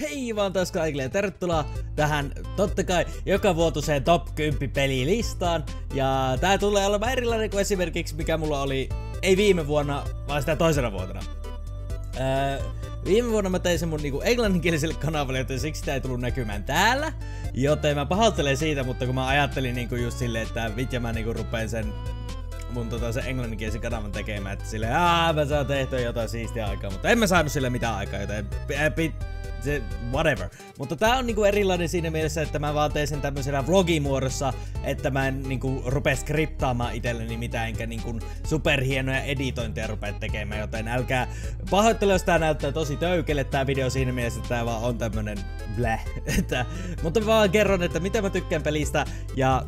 Hei vaan taas kaikille ja tervetuloa tähän totta kai joka vuotuseen top 10 pelilistaan. Ja tää tulee olemaan erilainen kuin esimerkiksi mikä mulla oli, ei viime vuonna, vaan sitä toisena vuotena. Öö, viime vuonna mä tein sen mun niinku englanninkieliselle kanavalle, joten siksi sitä ei tullut näkymään täällä. Joten mä pahoittelen siitä, mutta kun mä ajattelin niinku just silleen, että vitja mä niinku rupeen sen mun tota, se englanninkielisen kanavan tekemään, että silleen, aah, mä saan tehtyä jotain siistiä aikaa, mutta en mä saanut sille mitään aikaa, joten se, whatever. Mutta tää on niinku erilainen siinä mielessä, että mä vaan teen sen tämmöisenä vlogimuodossa, että mä en niinku rupea skriptaamaan itselleni mitään, enkä niinku superhienoja editointeja rupea tekemään, joten älkää pahoittele, jos tää näyttää tosi töykelle tää video siinä mielessä, että tää vaan on tämmönen bläh. mutta mä vaan kerron, että mitä mä tykkään pelistä, ja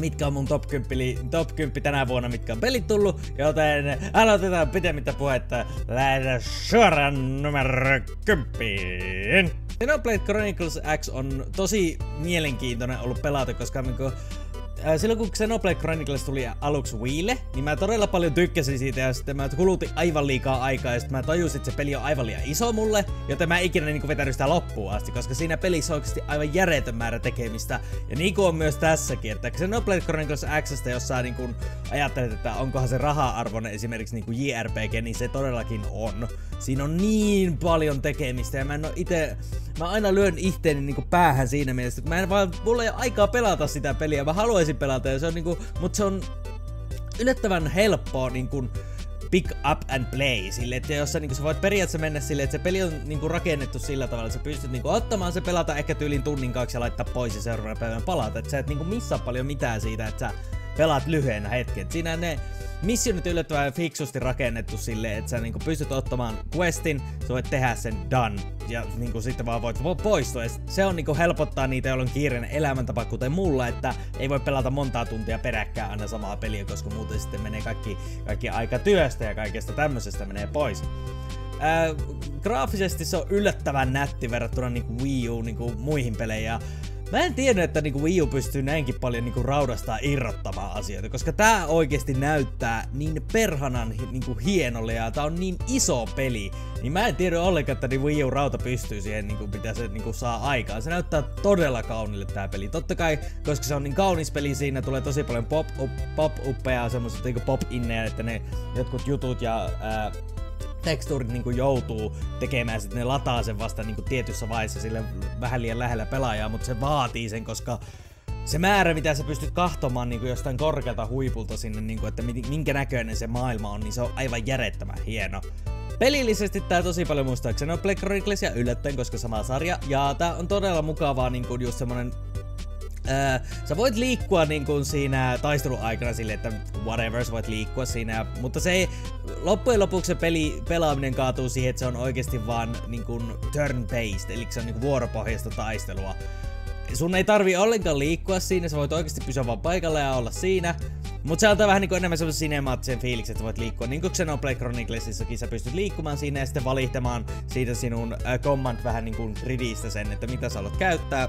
mitkä on mun top 10, top 10 tänä vuonna, mitkä on pelit tullut, joten aloitetaan pitemmittä puhetta. Lähdetään suoraan numero 10. Xenoblade Chronicles X on tosi mielenkiintoinen ollut pelata, koska Äh, silloin kun Xenoblade Chronicles tuli aluksi Wiille, niin mä todella paljon tykkäsin siitä ja sitten mä kulutin aivan liikaa aikaa ja sitten mä tajusin, että se peli on aivan liian iso mulle, joten mä en ikinä niinku vetänyt sitä loppuun asti, koska siinä pelissä on oikeasti aivan järjetön määrä tekemistä. Ja niin kuin on myös tässäkin, että Xenoblade Chronicles X, jos sä niinku ajattelet, että onkohan se raha-arvoinen esimerkiksi niinku JRPG, niin se todellakin on. Siinä on niin paljon tekemistä ja mä en oo ite, mä aina lyön itteeni niinku päähän siinä mielessä, että mä en vaan, mulla ei ole aikaa pelata sitä peliä, mä haluaisin pelata ja se on niinku, mut se on yllättävän helppoa niinku pick up and play, sille, että jos sä, niinku, sä voit periaatteessa mennä sille, että se peli on niinku, rakennettu sillä tavalla, että sä pystyt niinku, ottamaan se pelata ehkä tyylin tunnin kaksi ja laittaa pois ja seuraavana päivänä palata, että sä et niinku, missaa paljon mitään siitä, että sä pelaat lyhyenä hetken. Siinä ne missionit yllättävän fiksusti rakennettu silleen, että sä niinku pystyt ottamaan questin, sä voit tehdä sen done, ja niinku sitten vaan voit poistua. Ja se on niinku helpottaa niitä, joilla on kiireinen elämäntapa, kuten mulla, että ei voi pelata montaa tuntia peräkkään aina samaa peliä, koska muuten sitten menee kaikki, kaikki aika työstä ja kaikesta tämmöisestä menee pois. Ää, graafisesti se on yllättävän nätti verrattuna niinku Wii U niinku muihin pelejä. Mä en tiennyt, että niinku Wii U pystyy näinkin paljon niinku raudasta irrottamaan asioita, koska tää oikeasti näyttää niin perhanan niinku hienolle ja tää on niin iso peli. Niin mä en tiedä ollenkaan, että niin Wii U rauta pystyy siihen, niinku, mitä se niinku saa aikaan. Se näyttää todella kaunille tää peli. Totta kai, koska se on niin kaunis peli, siinä tulee tosi paljon pop-uppeja, pop semmoset niinku pop-inneja, että ne jotkut jutut ja ää, tekstuurit niin joutuu tekemään, sitten ne lataa sen vasta niin tietyssä vaiheessa sille vähän liian lähellä pelaajaa, mutta se vaatii sen, koska se määrä, mitä sä pystyt kahtomaan niin jostain korkealta huipulta sinne, niin kuin, että minkä näköinen se maailma on, niin se on aivan järjettömän hieno. Pelillisesti tää tosi paljon muistaa Xenoblade Chroniclesia yllättäen, koska sama sarja. Ja tää on todella mukavaa niin just semmonen Öö, sä voit liikkua niin kuin siinä taistelun aikana sille, että whatever, sä voit liikkua siinä, mutta se ei, loppujen lopuksi se peli, pelaaminen kaatuu siihen, että se on oikeasti vaan niin kuin turn-based, eli se on niin kuin vuoropohjaista taistelua. Sun ei tarvi ollenkaan liikkua siinä, sä voit oikeasti pysyä vaan paikalla ja olla siinä. Mutta se antaa vähän niin kuin enemmän semmoisen sinemaattisen fiiliksen, että voit liikkua. Niin kuin Xenoblade Chroniclesissakin sä pystyt liikkumaan siinä ja sitten valihtamaan siitä sinun äh, command vähän niin kuin gridistä sen, että mitä sä haluat käyttää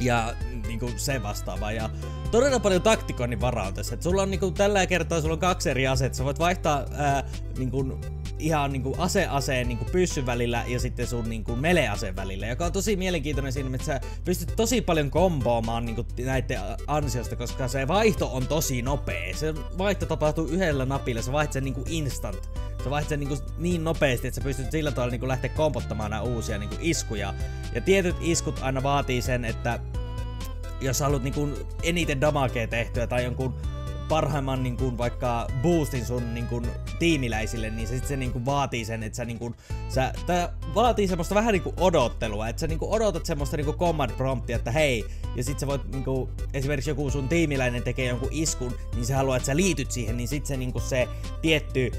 ja niinku se vastaava. Ja todella paljon taktikoinnin varaa on tässä. Et sulla on niinku tällä kertaa sulla on kaksi eri aseet. Sä voit vaihtaa ää, niinku, ihan niinku ase-aseen niinku pyssyn välillä ja sitten sun niinku mele-aseen välillä, joka on tosi mielenkiintoinen siinä, että sä pystyt tosi paljon komboamaan niinku näiden ansiosta, koska se vaihto on tosi nopea. Se vaihto tapahtuu yhdellä napilla, sä vaihdat sen niinku instant. Sä vaihdat sen niinku niin nopeasti, että sä pystyt sillä tavalla niinku lähteä kompottamaan nämä uusia niinku iskuja. Ja tietyt iskut aina vaatii sen, että jos haluat niinku eniten damagea tehtyä tai jonkun parhaimman niin kuin, vaikka boostin sun niin kuin, tiimiläisille, niin se, sit se niin kuin, vaatii sen, että sä, niin kuin, sä, tää vaatii semmoista vähän niin kuin odottelua, että sä niin kuin, odotat semmoista niin kuin command promptia, että hei, ja sit sä voit niin kuin, esimerkiksi joku sun tiimiläinen tekee jonkun iskun, niin se haluaa, että sä liityt siihen, niin sit se niin kuin, se tietty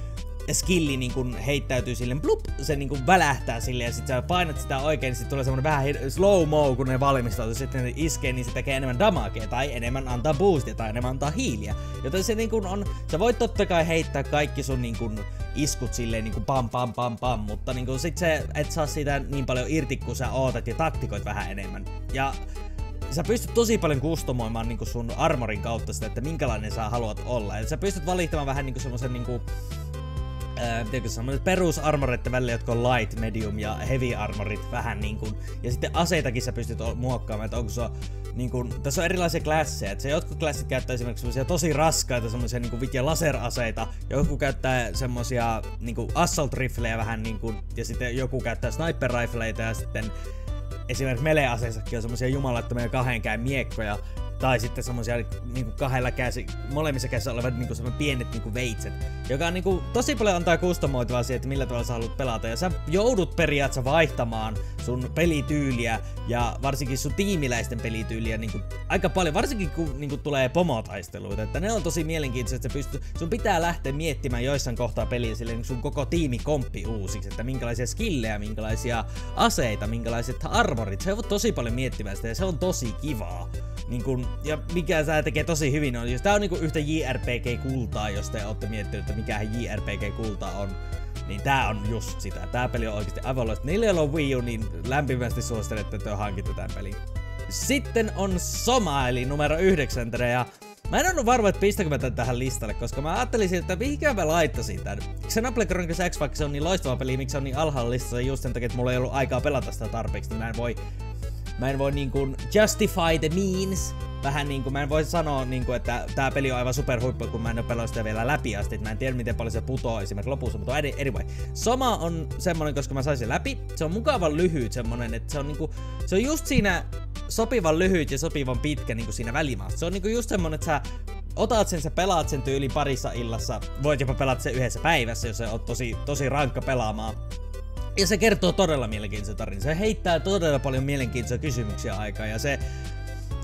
skilli niin kun heittäytyy silleen blup, se niin kun välähtää sille ja sit sä painat sitä oikein, niin sit tulee semmonen vähän slow mo, kun ne valmistautuu, sitten ne iskee, niin se tekee enemmän damagea tai enemmän antaa boostia tai enemmän antaa hiiliä. Joten se niin kun on, sä voit totta kai heittää kaikki sun niin kun iskut silleen niin kuin pam pam pam pam, mutta niin kun sit se et saa siitä niin paljon irti, kun sä ootat ja taktikoit vähän enemmän. Ja sä pystyt tosi paljon kustomoimaan niin sun armorin kautta sitä, että minkälainen sä haluat olla. Ja sä pystyt valittamaan vähän niin semmosen tiedätkö, semmoiset perusarmorit välillä, jotka on light, medium ja heavy armorit vähän niin kuin, ja sitten aseitakin sä pystyt muokkaamaan, että onko se niin kuin, tässä on erilaisia klasseja, että se jotkut klassit käyttää esimerkiksi semmoisia tosi raskaita semmoisia niin kuin laseraseita, joku käyttää semmoisia niin assault riflejä vähän niin kuin, ja sitten joku käyttää sniper rifleita ja sitten esimerkiksi melee-aseissakin on semmoisia jumalattomia kahden miekkoja, tai sitten semmosia niinku kahdella käsi, molemmissa käsissä olevat niinku pienet niinku veitset, joka on niinku tosi paljon antaa kustomoitua siihen, että millä tavalla sä haluat pelata. Ja sä joudut periaatteessa vaihtamaan sun pelityyliä ja varsinkin sun tiimiläisten pelityyliä niinku aika paljon, varsinkin kun niinku tulee pomotaisteluita. Että ne on tosi mielenkiintoisia, että sä pystyt, sun pitää lähteä miettimään joissain kohtaa peliä sille niin sun koko tiimi komppi uusiksi, että minkälaisia skillejä, minkälaisia aseita, minkälaiset armorit. Se on tosi paljon miettimään sitä ja se on tosi kivaa niin kun, ja mikä sä tekee tosi hyvin on, jos tää on niinku yhtä JRPG-kultaa, jos te olette miettineet, että mikä JRPG-kulta on, niin tää on just sitä. Tää peli on oikeasti aivan loistava. Niille, on Wii U, niin lämpimästi suosittelen, että te hankitte tämän pelin. Sitten on Soma, eli numero 9, ja Mä en ollut varma, että pistäkö mä tähän listalle, koska mä ajattelin, että mihinkä mä laittasin tän. Xenoblade Chronicles X, vaikka se on niin loistava peli, miksi se on niin alhaalla listassa just sen takia, että mulla ei ollut aikaa pelata sitä tarpeeksi, niin mä en voi mä en voi niinku justify the means. Vähän niinku, mä en voi sanoa niinku, että tää peli on aivan superhuippu, kun mä en oo pelannut sitä vielä läpi asti. Mä en tiedä miten paljon se putoo esimerkiksi lopussa, mutta anyway. Soma on semmonen, koska mä saisin läpi. Se on mukavan lyhyt semmonen, että se on niinku, se on just siinä sopivan lyhyt ja sopivan pitkä niinku siinä välimaassa. Se on niinku just semmonen, että sä otat sen, sä pelaat sen tyyli parissa illassa, voit jopa pelata sen yhdessä päivässä, jos se on tosi, tosi rankka pelaamaan. Ja se kertoo todella mielenkiintoisen tarinan. Se heittää todella paljon mielenkiintoisia kysymyksiä aikaa ja se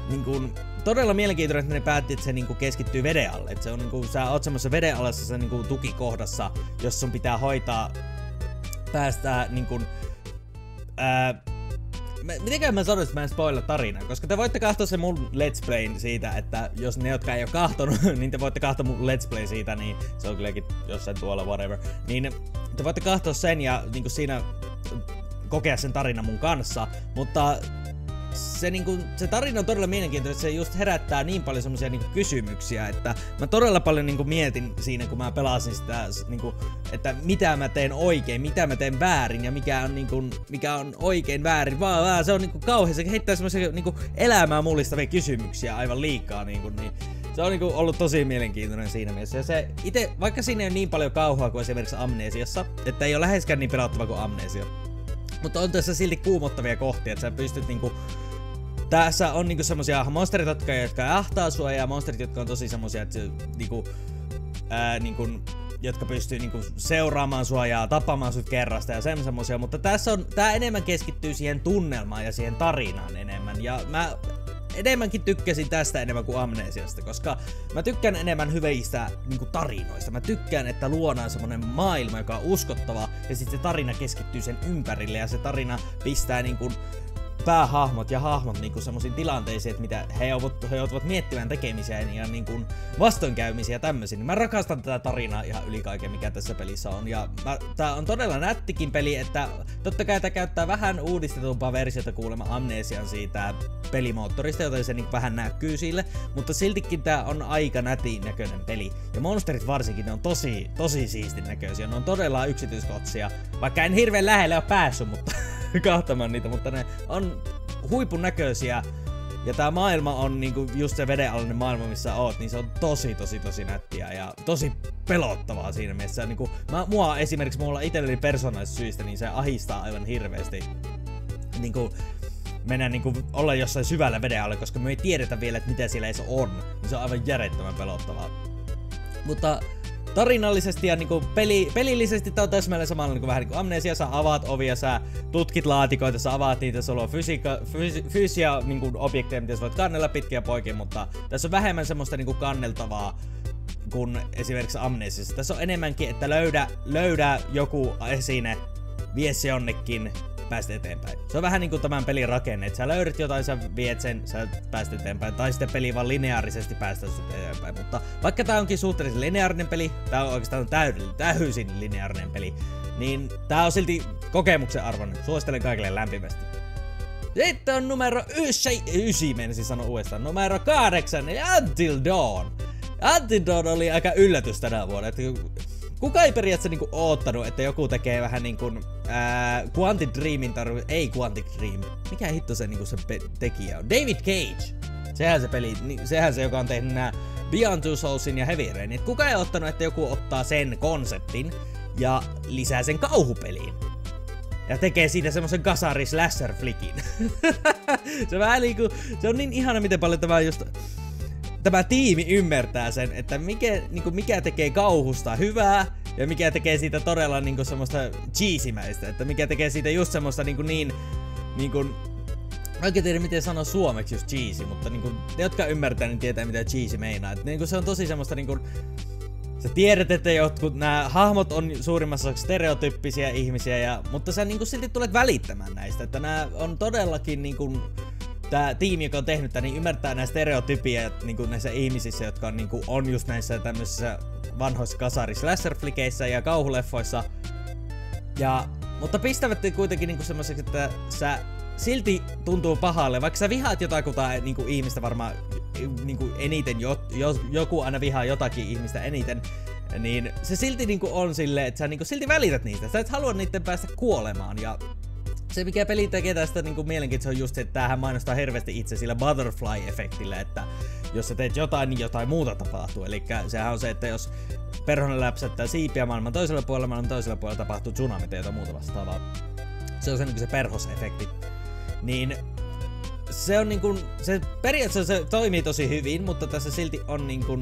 niin kuin, todella mielenkiintoinen, että ne päätti, että se niin kuin, keskittyy veden alle. Että se on niin kuin, sä oot semmoisessa veden alassa niin kuin, tukikohdassa, jos sun pitää hoitaa päästä niin kuin, ää, mitenkään mä sanoisin, että mä en spoilla tarinaa, koska te voitte katsoa se mun Let's Playn siitä, että jos ne, jotka ei ole kahtonut, niin te voitte katsoa mun Let's Play siitä, niin se on kylläkin jossain tuolla, whatever. Niin te voitte katsoa sen ja niin siinä kokea sen tarinan mun kanssa, mutta se, niinku, se tarina on todella mielenkiintoinen, se just herättää niin paljon semmoisia niinku, kysymyksiä, että mä todella paljon niinku, mietin siinä, kun mä pelasin sitä, niinku, että mitä mä teen oikein, mitä mä teen väärin ja mikä on, niinku, mikä on oikein väärin, vaan, vaan se on niinku, kauhean, se heittää semmoisia niinku, elämää mullistavia kysymyksiä aivan liikaa, niinku, niin se on niinku ollut tosi mielenkiintoinen siinä mielessä. Ja se ite, vaikka siinä ei ole niin paljon kauhua kuin esimerkiksi Amnesiassa, että ei ole läheskään niin pelattava kuin Amnesia. Mutta on tässä silti kuumottavia kohtia, että sä pystyt niinku tässä on niinku semmosia monsterit, jotka, jotka ahtaa sua ja monsterit, jotka on tosi semmosia, että niinku, ää, niinku, jotka pystyy niinku seuraamaan sua ja tappamaan sut kerrasta ja sen semmosia, mutta tässä on, tää enemmän keskittyy siihen tunnelmaan ja siihen tarinaan enemmän. Ja mä enemmänkin tykkäsin tästä enemmän kuin Amnesiasta, koska mä tykkään enemmän hyvistä niinku, tarinoista. Mä tykkään, että luodaan semmonen maailma, joka on uskottava, ja sitten se tarina keskittyy sen ympärille, ja se tarina pistää niinku, päähahmot ja hahmot niinku semmoisiin tilanteisiin, että mitä he, ovat, he joutuvat miettimään tekemisiä ja niinku vastoinkäymisiä ja tämmöisiä. Niin mä rakastan tätä tarinaa ihan yli kaiken, mikä tässä pelissä on. Ja mä, tää on todella nättikin peli, että totta kai tää käyttää vähän uudistetumpaa versiota kuulemma Amnesian siitä pelimoottorista, joten se niinku vähän näkyy sille. Mutta siltikin tää on aika nätin näköinen peli. Ja monsterit varsinkin, ne on tosi, tosi siistin näköisiä. Ne on todella yksityiskohtia. Vaikka en hirveän lähelle ole päässyt, mutta kahtamaan niitä, mutta ne on huipun näköisiä. Ja tää maailma on niinku just se vedenalainen maailma, missä oot, niin se on tosi tosi tosi nättiä ja tosi pelottavaa siinä mielessä. Niinku, mä, mua esimerkiksi mulla itselleni persoonallisista niin se ahistaa aivan hirveästi. Niinku, mennä niinku olla jossain syvällä veden alle, koska me ei tiedetä vielä, että mitä siellä edes on. Niin se on aivan järjettömän pelottavaa. Mutta tarinallisesti ja niinku peli, pelillisesti tää on täsmälleen samalla niinku vähän niinku amnesia, sä avaat ovia, sä tutkit laatikoita, sä avaat niitä, sulla on fysiika, fysi, fysiä niinku objekteja, mitä sä voit kannella pitkiä poikia, mutta tässä on vähemmän semmoista niinku kanneltavaa kuin esimerkiksi amnesiassa. Tässä on enemmänkin, että löydä, löydä joku esine, vie se jonnekin, päästä eteenpäin. Se on vähän niinku tämän pelin rakenne, että sä löydät jotain, sä viet sen, sä päästä eteenpäin, tai sitten peli vaan lineaarisesti päästä eteenpäin. Mutta vaikka tää onkin suhteellisen lineaarinen peli, tää on oikeastaan täydellinen, täysin lineaarinen peli, niin tää on silti kokemuksen arvoinen. Suosittelen kaikille lämpimästi. Sitten on numero 9, 9 menisin sanoa uudestaan, numero 8, Until Dawn. Until Dawn oli aika yllätys tänä vuonna. Että kuka ei periaatteessa niinku oottanut, että joku tekee vähän niinku Quantic Dreamin tarvi... Ei Quantic Dream. Mikä hitto se niinku se tekijä on? David Cage. Sehän se peli, sehän se, joka on tehnyt nää Beyond Two Soulsin ja Heavy Rain. kuka ei ottanut, että joku ottaa sen konseptin ja lisää sen kauhupeliin? Ja tekee siitä semmosen kasari slasher flickin. se vähän niinku, se on niin ihana miten paljon tämä just tämä tiimi ymmärtää sen, että mikä, niinku, mikä tekee kauhusta hyvää ja mikä tekee siitä todella niinku semmoista cheesimäistä, että mikä tekee siitä just semmoista niinku niin, niinku, Mä oikein tiedä miten sanoa suomeksi just cheesy, mutta niinku, ne jotka ymmärtää, niin tietää mitä cheesy meinaa. Et, niinku, se on tosi semmoista niinku, Sä tiedät, että jotkut nämä hahmot on suurimmassa osaksi stereotyyppisiä ihmisiä, ja, mutta sä niinku silti tulet välittämään näistä, että nämä on todellakin niinku, tämä tiimi, joka on tehnyt tämän, niin ymmärtää nämä stereotypia niinku näissä ihmisissä, jotka on, niinku, on just näissä tämmöisissä vanhoissa kasari slasher ja kauhuleffoissa. Ja, mutta pistävät kuitenkin niinku semmoiseksi, että sä silti tuntuu pahalle, vaikka sä vihaat jotakuta niinku ihmistä varmaan niinku eniten, jo, jo, joku aina vihaa jotakin ihmistä eniten, niin se silti niinku on silleen, että sä niinku silti välität niistä. Sä et halua niiden päästä kuolemaan ja se mikä peli tekee tästä niinku mielenkiintoista on just se, että tämähän mainostaa hirveästi itse sillä butterfly-efektillä, että jos sä teet jotain, niin jotain muuta tapahtuu. Eli sehän on se, että jos perhonen läpsättää siipiä maailman toisella puolella, maailman toisella puolella tapahtuu tsunami tai jotain muuta vastaavaa. Se on se, niin se perhosefekti. Niin se on niinku, se periaatteessa se toimii tosi hyvin, mutta tässä silti on niinku,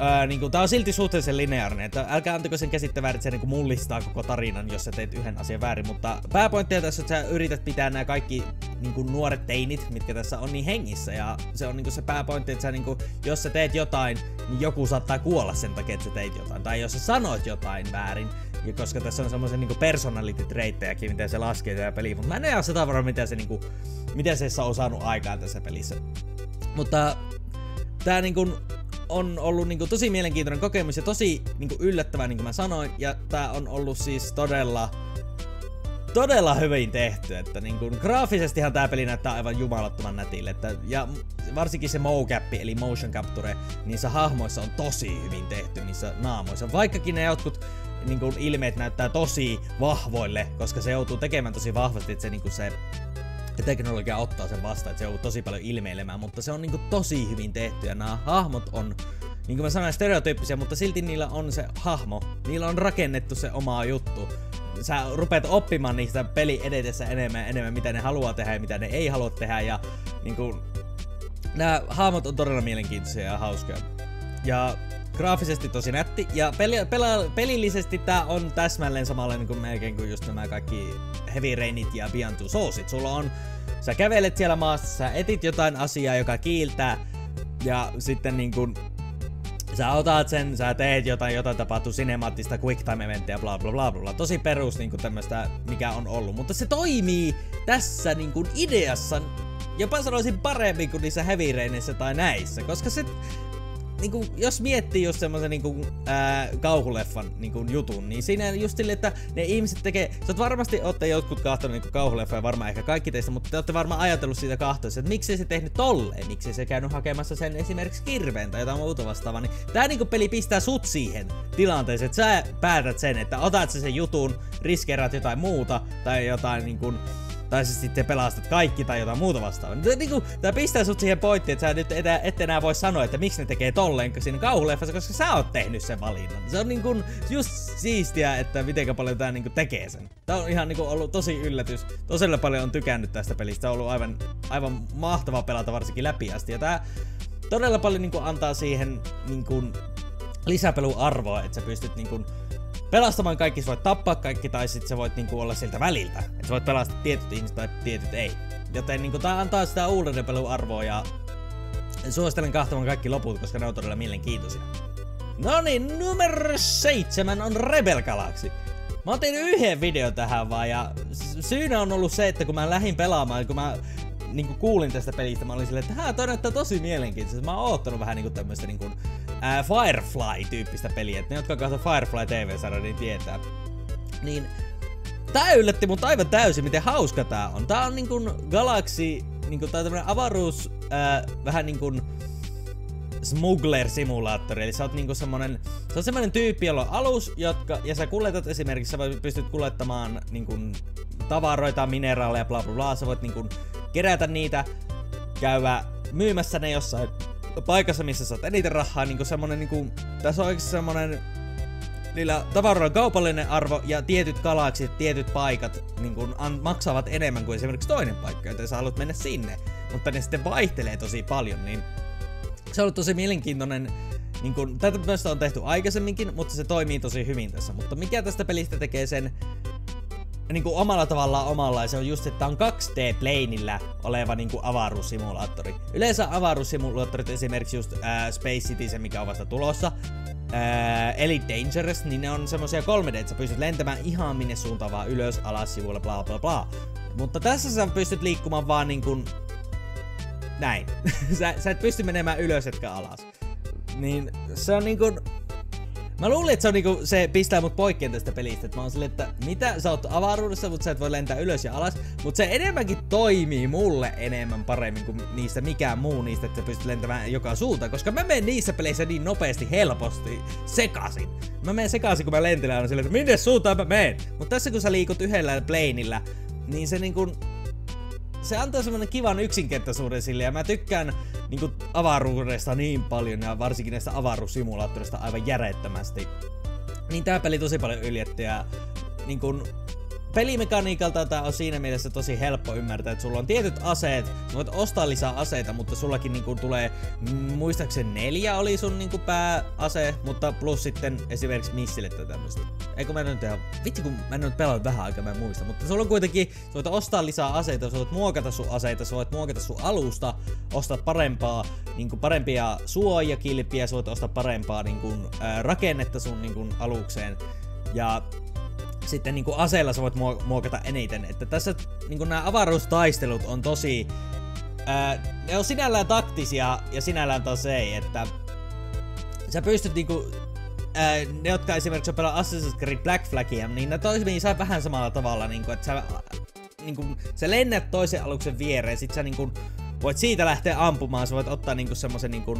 Öö, niinku, tää on silti suhteellisen lineaarinen, että älkää antako sen käsittää väärin, että se niinku mullistaa koko tarinan, jos sä teet yhden asian väärin, mutta pääpointtia tässä, että sä yrität pitää nämä kaikki niinku, nuoret teinit, mitkä tässä on, niin hengissä, ja se on niinku se pääpointti, että sä niinku, jos sä teet jotain, niin joku saattaa kuolla sen takia, että sä teit jotain, tai jos sä sanoit jotain väärin, ja koska tässä on semmoisen niinku personality treittejäkin, miten se laskee tätä peliä, mutta mä en ole sitä varmaan, mitä se niinku, mitä se on saanut aikaan tässä pelissä. Mutta tää niinku on ollut niinku tosi mielenkiintoinen kokemus ja tosi niinku yllättävä, niin kuin mä sanoin, ja tää on ollut siis todella todella hyvin tehty, että niin kuin, graafisestihan tää peli näyttää aivan jumalattoman nätille, että, ja varsinkin se mocap, eli motion capture, niissä hahmoissa on tosi hyvin tehty niissä naamoissa, vaikkakin ne jotkut niin kuin, ilmeet näyttää tosi vahvoille, koska se joutuu tekemään tosi vahvasti, että se, niin kuin se teknologia ottaa sen vastaan, että se joutuu tosi paljon ilmeilemään, mutta se on niin kuin, tosi hyvin tehty ja nämä hahmot on niin kuin mä sanoin, stereotyyppisiä, mutta silti niillä on se hahmo. Niillä on rakennettu se oma juttu. Sä rupeat oppimaan niistä peli edetessä enemmän enemmän, mitä ne haluaa tehdä ja mitä ne ei halua tehdä. Ja niin kuin, nämä hahmot on todella mielenkiintoisia ja hauskoja. Ja graafisesti tosi nätti. Ja peli, pela, pelillisesti tää on täsmälleen samalla niin kuin melkein kuin just nämä kaikki Heavy Rainit ja Beyond Two Soulsit. Sulla on, sä kävelet siellä maassa, sä etit jotain asiaa, joka kiiltää, ja sitten niin kuin sä otat sen, sä teet jotain, jotain tapahtuu sinemaattista quick time eventtiä, bla bla bla bla. Tosi perus niinku tämmöstä, mikä on ollut. Mutta se toimii tässä niinku ideassa jopa sanoisin paremmin kuin niissä heavy tai näissä, koska se niinku, jos miettii just semmoisen niinku, ää, kauhuleffan niinku, jutun, niin siinä just sille, että ne ihmiset tekee, sä oot varmasti ootte jotkut kahtonut niinku kauhuleffoja, varmaan ehkä kaikki teistä, mutta te olette varmaan ajatellut siitä kahtoista, että miksi se tehnyt tolleen, miksi se käynyt hakemassa sen esimerkiksi kirveen tai jotain muuta vastaavaa, niin tää niinku peli pistää sut siihen tilanteeseen, että sä päätät sen, että otat sä sen jutun, riskeerat jotain muuta tai jotain niinku, tai siis sitten pelastat kaikki tai jotain muuta vastaavaa. Tää, niinku, tää pistää sut siihen pointtiin, että sä nyt et, et enää voi sanoa, että miksi ne tekee tolleen siinä kauhuleffassa, koska sä oot tehnyt sen valinnan. Se on niinku just siistiä, että miten paljon tää niinku tekee sen. Tää on ihan niinku ollut tosi yllätys. Tosella paljon on tykännyt tästä pelistä. Tää on ollut aivan, aivan mahtava pelata varsinkin läpi asti. Ja tää todella paljon niinku antaa siihen niinku lisäpeluarvoa, että sä pystyt niinku pelastamaan kaikki, sä voit tappaa kaikki, tai sit sä voit niinku olla siltä väliltä. Että sä voit pelastaa tietyt ihmiset tai tietyt ei. Joten niinku tää antaa sitä arvoa ja suosittelen kahtamaan kaikki loput, koska ne on todella mielenkiintoisia. No niin, numero seitsemän on Rebel Galaxy. Mä oon tehnyt yhden video tähän vaan ja syynä on ollut se, että kun mä lähdin pelaamaan, kun mä niinku kuulin tästä pelistä, mä olin silleen, että toi näyttää tosi mielenkiintoista. Mä oon oottanut vähän niinku tämmöstä niinku ää, Firefly-tyyppistä peliä. Et ne, jotka on Firefly TV-sarja, niin tietää. Niin tää yllätti mut aivan täysin, miten hauska tää on. Tää on niinkun Galaxy, niinku tää on tämmönen avaruus, ää, vähän niinkun smuggler-simulaattori, eli sä oot niinku semmonen, se on semmonen tyyppi, jolla on alus, jotka, ja sä kuljetat esimerkiksi, sä pystyt kuljettamaan niinku tavaroita, mineraaleja, bla bla bla, sä voit niinku kerätä niitä, käydä myymässä ne jossain paikassa, missä saat eniten rahaa, niinku semmonen niinku, tässä on oikeesti semmonen niillä tavaroilla kaupallinen arvo ja tietyt galaksit, tietyt paikat niin kun an- maksavat enemmän kuin esimerkiksi toinen paikka, joten sä haluat mennä sinne. Mutta ne sitten vaihtelee tosi paljon, niin se on ollut tosi mielenkiintoinen niin kun, tätä myös on tehty aikaisemminkin, mutta se toimii tosi hyvin tässä. Mutta mikä tästä pelistä tekee sen niin kuin omalla tavallaan omalla, se on just, että on 2D-planilla oleva niin kuin avaruussimulaattori. Yleensä avaruussimulaattorit, esimerkiksi just äh, Space City, se mikä on vasta tulossa, äh, Elite Dangerous, niin ne on semmosia 3D, että sä pystyt lentämään ihan minne suuntaan vaan ylös, alas, sivuille, bla bla bla. Mutta tässä sä pystyt liikkumaan vaan niin kuin näin. sä, sä et pysty menemään ylös etkä alas. Niin se on niinku... Mä luulin, että se, on niinku, se pistää mut poikkeen tästä pelistä. Että mä oon silleen, että mitä sä oot avaruudessa, mutta sä et voi lentää ylös ja alas. Mutta se enemmänkin toimii mulle enemmän paremmin kuin niistä mikään muu niistä, että sä pystyt lentämään joka suuntaan. Koska mä menen niissä peleissä niin nopeasti, helposti, sekasin. Mä menen sekaisin, kun mä lentelen aina silleen, että minne suuntaan mä menen. Mutta tässä kun sä liikut yhdellä planeilla, niin se niinku se antaa semmonen kivan yksinkertaisuuden sille ja mä tykkään niinku avaruudesta niin paljon ja varsinkin näistä avaruussimulaattorista aivan järjettömästi. Niin tää peli tosi paljon yljetty ja niin kun, pelimekaniikalta tää on siinä mielessä tosi helppo ymmärtää, että sulla on tietyt aseet, voit ostaa lisää aseita, mutta sullakin niinku tulee, muistaakseni neljä oli sun niinku pääase, mutta plus sitten esimerkiksi missilet tai tämmöstä. Eikö mä en nyt ihan, vitsi kun mä en nyt pelannut vähän aikaa, mä en muista, mutta sulla on kuitenkin, sä voit ostaa lisää aseita, sä voit muokata sun aseita, sä voit muokata sun alusta, ostaa parempaa, niinku parempia suojakilpiä, sä voit ostaa parempaa niinku, ää, rakennetta sun niinku alukseen. Ja sitten niinku aseella sä voit muokata eniten. Että tässä niinku nämä avaruustaistelut on tosi... Ää, ne on sinällään taktisia ja sinällään taas ei, että sä pystyt niinku ää, ne, jotka esimerkiksi pelaa Assassin's Creed Black Flagia, niin ne toimii saa vähän samalla tavalla, niinku, että sä, niinku, sä lennät toisen aluksen viereen, sit sä niinku, voit siitä lähteä ampumaan, sä voit ottaa niinku semmosen niinku,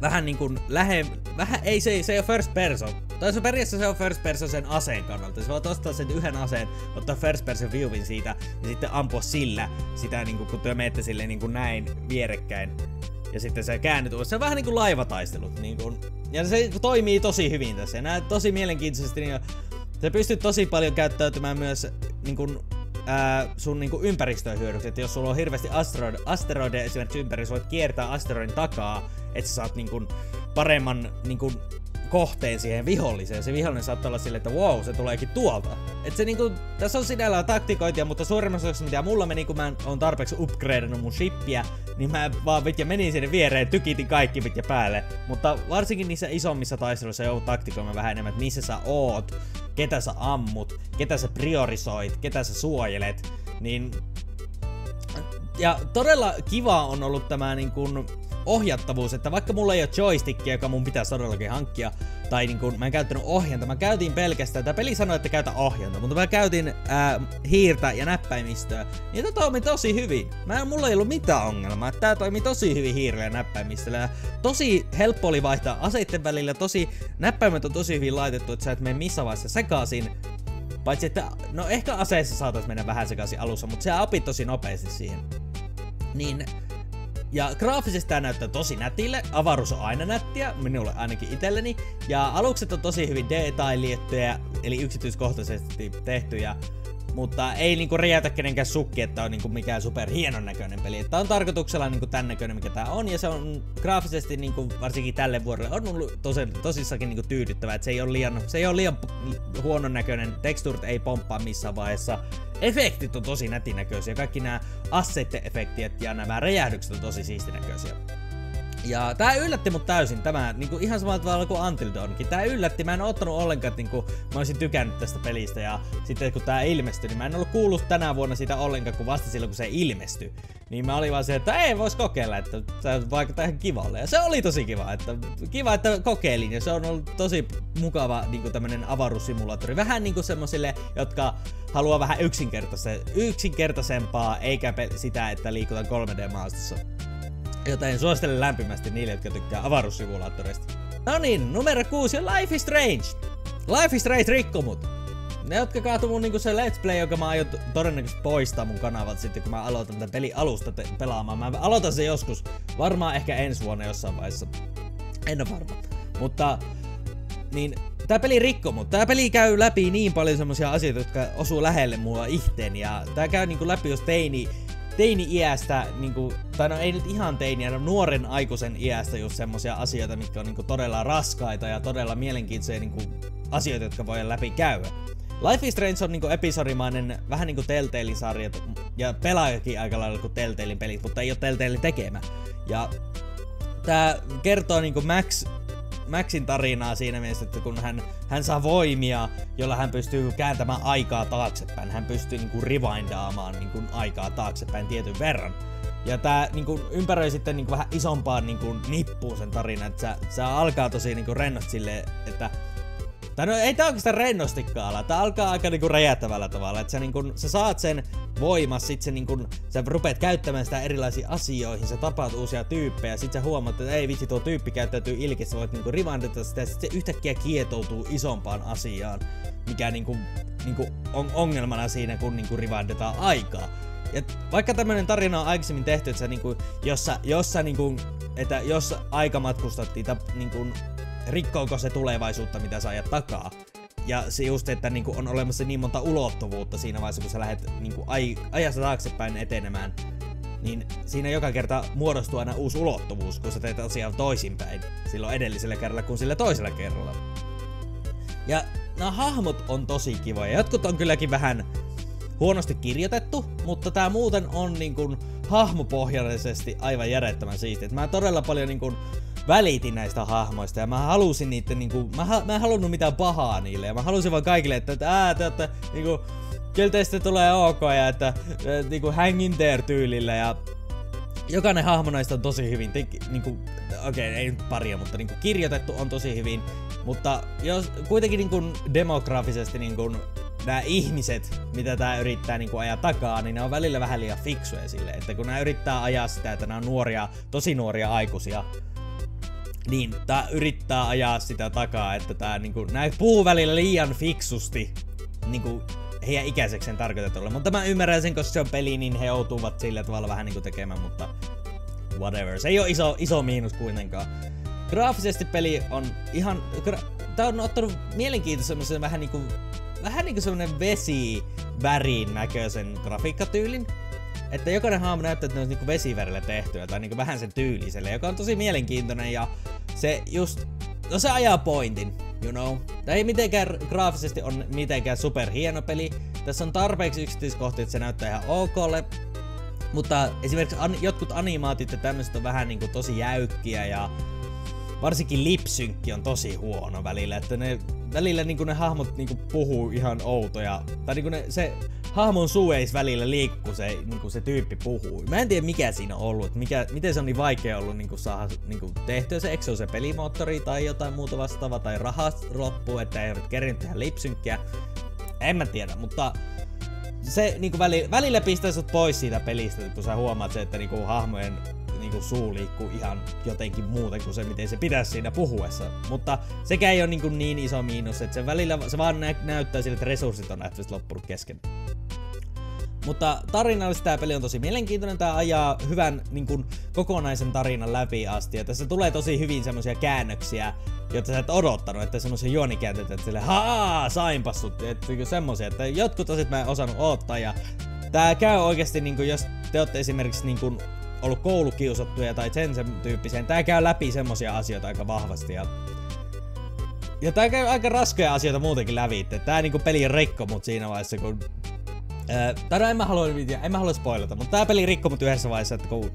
vähän niinku lähe, vähän, ei se, se ei ole first person, tai se periaatteessa se on first person sen aseen kannalta. Sä voit ostaa sen yhden aseen, ottaa first person viewin siitä ja sitten ampua sillä sitä niinku, kun työ menette sille niinku näin vierekkäin. Ja sitten se käännyt Se on vähän niinku laivataistelut. Niinku, ja se toimii tosi hyvin tässä. Näet tosi mielenkiintoisesti. Niin se pystyt tosi paljon käyttäytymään myös niinku, ää, sun niinku ympäristöön hyödyksi. Että jos sulla on hirveästi asteroid, asteroideja esimerkiksi ympäri, sä voit kiertää asteroidin takaa, että sä saat niinku paremman niinku kohteen siihen viholliseen. Se vihollinen saattaa olla silleen, että wow, se tuleekin tuolta. Et se niinku, tässä on sinällään taktikointia, mutta suurimmassa osassa mitä mulla meni, kun mä oon tarpeeksi upgradeannut mun shippiä, niin mä vaan vitja menin sinne viereen, tykitin kaikki vitja päälle. Mutta varsinkin niissä isommissa taisteluissa joudut taktikoimaan vähän enemmän, että missä sä oot, ketä sä ammut, ketä sä priorisoit, ketä sä suojelet, niin ja todella kiva on ollut tämä niin kuin, ohjattavuus, että vaikka mulla ei ole joystickia, joka mun pitää todellakin hankkia, tai niin kun mä en käyttänyt ohjanta, mä käytin pelkästään, tämä peli sanoi, että käytä ohjanta, mutta mä käytin ää, hiirtä ja näppäimistöä, niin tämä toimi tosi hyvin. Mä, mulla ei ollut mitään ongelmaa, tää toimi tosi hyvin hiirellä ja näppäimistöllä, ja tosi helppo oli vaihtaa aseitten välillä, tosi näppäimet on tosi hyvin laitettu, että sä et mene missä vaiheessa sekaisin, Paitsi että, no ehkä aseissa saatais mennä vähän sekaisin alussa, mutta se opit tosi nopeasti siihen. Niin ja graafisesti tää näyttää tosi nätille, avaruus on aina nättiä, minulle ainakin itselleni. Ja alukset on tosi hyvin detailiettuja, eli yksityiskohtaisesti tehtyjä. Mutta ei niinku räjäytä kenenkään sukki, että on niinku mikään super hienon näköinen peli. Että on tarkoituksella niinku tän näköinen, mikä tää on. Ja se on graafisesti niinku, varsinkin tälle vuodelle on ollut tosi, tosissakin niinku tyydyttävä. Että se ei ole liian, se ei ole liian huonon näköinen. Tekstuurit ei pomppaa missään vaiheessa. Efektit on tosi nätinäköisiä. Kaikki nämä asseitten-efektit ja nämä räjähdykset on tosi siistinäköisiä. Ja tää yllätti mut täysin, tämä niinku ihan samalla tavalla kuin Until Dawnkin. Tää yllätti, mä en ottanut ollenkaan, että niinku, mä olisin tykännyt tästä pelistä ja sitten kun tää ilmestyi, niin mä en ollut kuullut tänä vuonna sitä ollenkaan, kun vasta silloin kun se ilmestyi. Niin mä olin vaan se, että ei vois kokeilla, että se vaikuttaa ihan kivalle. Ja se oli tosi kiva, että kiva, että kokeilin ja se on ollut tosi mukava niinku tämmönen avaruussimulaattori. Vähän niinku semmosille, jotka haluaa vähän yksinkertaisempaa, eikä sitä, että liikutaan 3D-maastossa. Joten suosittelen lämpimästi niille, jotka tykkää avaruussimulaattoreista. No niin, numero 6 on Life is Strange. Life is Strange rikkomut. Ne, jotka kaatu mun niinku se Let's Play, joka mä aion todennäköisesti poistaa mun kanavalta sitten, kun mä aloitan tämän peli alusta pelaamaan. Mä aloitan se joskus, varmaan ehkä ensi vuonna jossain vaiheessa. En ole varma. Mutta, niin Tää peli rikko mut. Tää peli käy läpi niin paljon semmosia asioita, jotka osuu lähelle mua ihteen. Ja tää käy niinku läpi jos teini, teini-iästä, niinku, tai no ei nyt ihan teini, no nuoren aikuisen iästä just semmosia asioita, mitkä on niinku todella raskaita ja todella mielenkiintoisia niinku asioita, jotka voi läpi käydä. Life is Strange on niinku episodimainen, vähän niinku Telltalein sarja, ja pelaajakin aika lailla kuin Telltalein pelit, mutta ei ole Telltalein tekemä. Ja tää kertoo niinku Max Maxin tarinaa siinä mielessä, että kun hän, hän saa voimia, jolla hän pystyy kääntämään aikaa taaksepäin, hän pystyy niinku rewindaamaan niinku aikaa taaksepäin tietyn verran. Ja tää niinku ympäröi sitten niinku vähän isompaan niinku nippuun sen tarinan, että se, alkaa tosi niinku rennosti silleen, että tai no ei tää oikeastaan rennostikaan ala. Tää alkaa aika niinku räjähtävällä tavalla. Että sä, niinku, sä saat sen voimas, sit sä, niinku, sä rupeat käyttämään sitä erilaisiin asioihin, sä tapaat uusia tyyppejä, sit sä huomaat, että ei vitsi tuo tyyppi käyttäytyy ilkeä, sä voit niinku rivandata sitä, ja sit se yhtäkkiä kietoutuu isompaan asiaan, mikä niinku, niinku on ongelmana siinä, kun niinku rivandetaan aikaa. Ja vaikka tämmönen tarina on aikaisemmin tehty, että sä niinku, jos sä, jos sä niinku, että jos aika matkustat niitä niinku rikkooko se tulevaisuutta, mitä sä ajat takaa. Ja se just, että niinku on olemassa niin monta ulottuvuutta siinä vaiheessa, kun sä lähdet niinku aj- ajasta taaksepäin etenemään, niin siinä joka kerta muodostuu aina uusi ulottuvuus, kun sä teet asiaa toisinpäin silloin edellisellä kerralla kuin sillä toisella kerralla. Ja nämä hahmot on tosi kivoja. Jotkut on kylläkin vähän huonosti kirjoitettu, mutta tää muuten on niin kuin hahmopohjaisesti aivan järjettömän siistiä. Mä todella paljon niin kuin välitin näistä hahmoista ja mä halusin niitä niinku, mä, mä en halunnut mitään pahaa niille ja mä halusin vaan kaikille, että, että ää, te ootte niinku, kyllä teistä tulee ok ja että ää, niinku hang in there tyylillä ja jokainen hahmo näistä on tosi hyvin, te, niinku, okei okay, ei nyt paria, mutta niinku kirjoitettu on tosi hyvin, mutta jos kuitenkin niinku demografisesti niinku nämä ihmiset, mitä tää yrittää niinku ajaa takaa, niin ne on välillä vähän liian fiksuja sille, että kun nämä yrittää ajaa sitä, että nämä on nuoria, tosi nuoria aikuisia, niin tää yrittää ajaa sitä takaa, että tää niinku, nää puhuu välillä liian fiksusti niinku heidän ikäisekseen tarkoitetulle. Mutta mä ymmärrän sen, koska se on peli, niin he joutuvat sillä tavalla vähän niinku tekemään, mutta whatever. Se ei ole iso, iso miinus kuitenkaan. Graafisesti peli on ihan... Gra- tää on ottanut mielenkiintoisen vähän niinku... Vähän niinku semmonen vesi värin näköisen grafiikkatyylin. Että jokainen haamu näyttää, että ne on niinku vesivärillä tehtyä tai niinku vähän sen tyyliselle, joka on tosi mielenkiintoinen ja se just, no se ajaa pointin, you know. Tämä ei mitenkään graafisesti on mitenkään super hieno peli. Tässä on tarpeeksi yksityiskohtia, että se näyttää ihan okolle. Mutta esimerkiksi an, jotkut animaatit ja tämmöiset on vähän niinku tosi jäykkiä ja varsinkin lipsynkki on tosi huono välillä, että ne välillä niinku ne hahmot niinku puhuu ihan outoja, tai niinku ne, se hahmon suu ei välillä liikku, kun se, niinku se tyyppi puhuu. Mä en tiedä mikä siinä on ollut, mikä, miten se on niin vaikea ollut niinku saada niinku tehtyä se, eikö se se pelimoottori tai jotain muuta vastaavaa, tai rahat loppu, että ei ole kerinyt tehdä lipsynkkiä. En mä tiedä, mutta se niinku väli, välillä pistää sut pois siitä pelistä, kun sä huomaat se, että niinku hahmojen niinku suu liikkuu ihan jotenkin muuten kuin se, miten se pitäisi siinä puhuessa. Mutta sekä ei ole niinku niin iso miinus, että se välillä se vaan nä- näyttää sille, että resurssit on nähtävästi loppunut kesken. Mutta tarinallisesti tämä peli on tosi mielenkiintoinen. Tää ajaa hyvän niin kun, kokonaisen tarinan läpi asti. Ja tässä tulee tosi hyvin semmosia käännöksiä, joita sä et odottanut, että semmosia juonikäänteitä, että sille haa, sainpas sut, että niinku semmosia, että jotkut asiat mä en osannut odottaa ja tää käy oikeasti niinku, jos te olette esimerkiksi niinku ollut koulukiusattuja tai sen, sen tyyppiseen, tää käy läpi semmosia asioita aika vahvasti ja ja tää käy aika raskoja asioita muutenkin läpi, tää niinku peli rikko mut siinä vaiheessa, kun tai no en mä halua, en mä halua spoilata, mutta tää peli rikko mut yhdessä vaiheessa, että kun,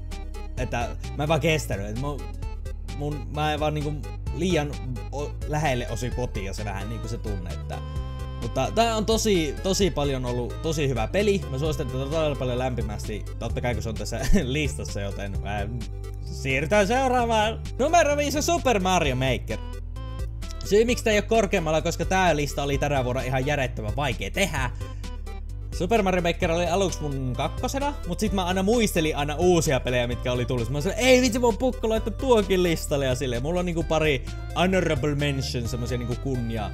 että mä en vaan kestänyt, että mun, mun mä en vaan niinku liian lähelle osi kotia se vähän niinku se tunne, että mutta tää on tosi, tosi paljon ollut tosi hyvä peli. Mä suosittelen tätä todella paljon lämpimästi. Totta kai kun se on tässä listassa, joten mä siirrytään seuraavaan. Numero 5 Super Mario Maker. Syy miksi tää ei ole korkeammalla, koska tää lista oli tänä vuonna ihan järjettömän vaikea tehdä Super Mario Maker oli aluksi mun kakkosena, mut sit mä aina muistelin aina uusia pelejä, mitkä oli tullut. Mä sanoin, ei vitsi, mun pukko laittaa tuokin listalle ja silleen. Mulla on niinku pari honorable mention, semmosia niinku kunnia,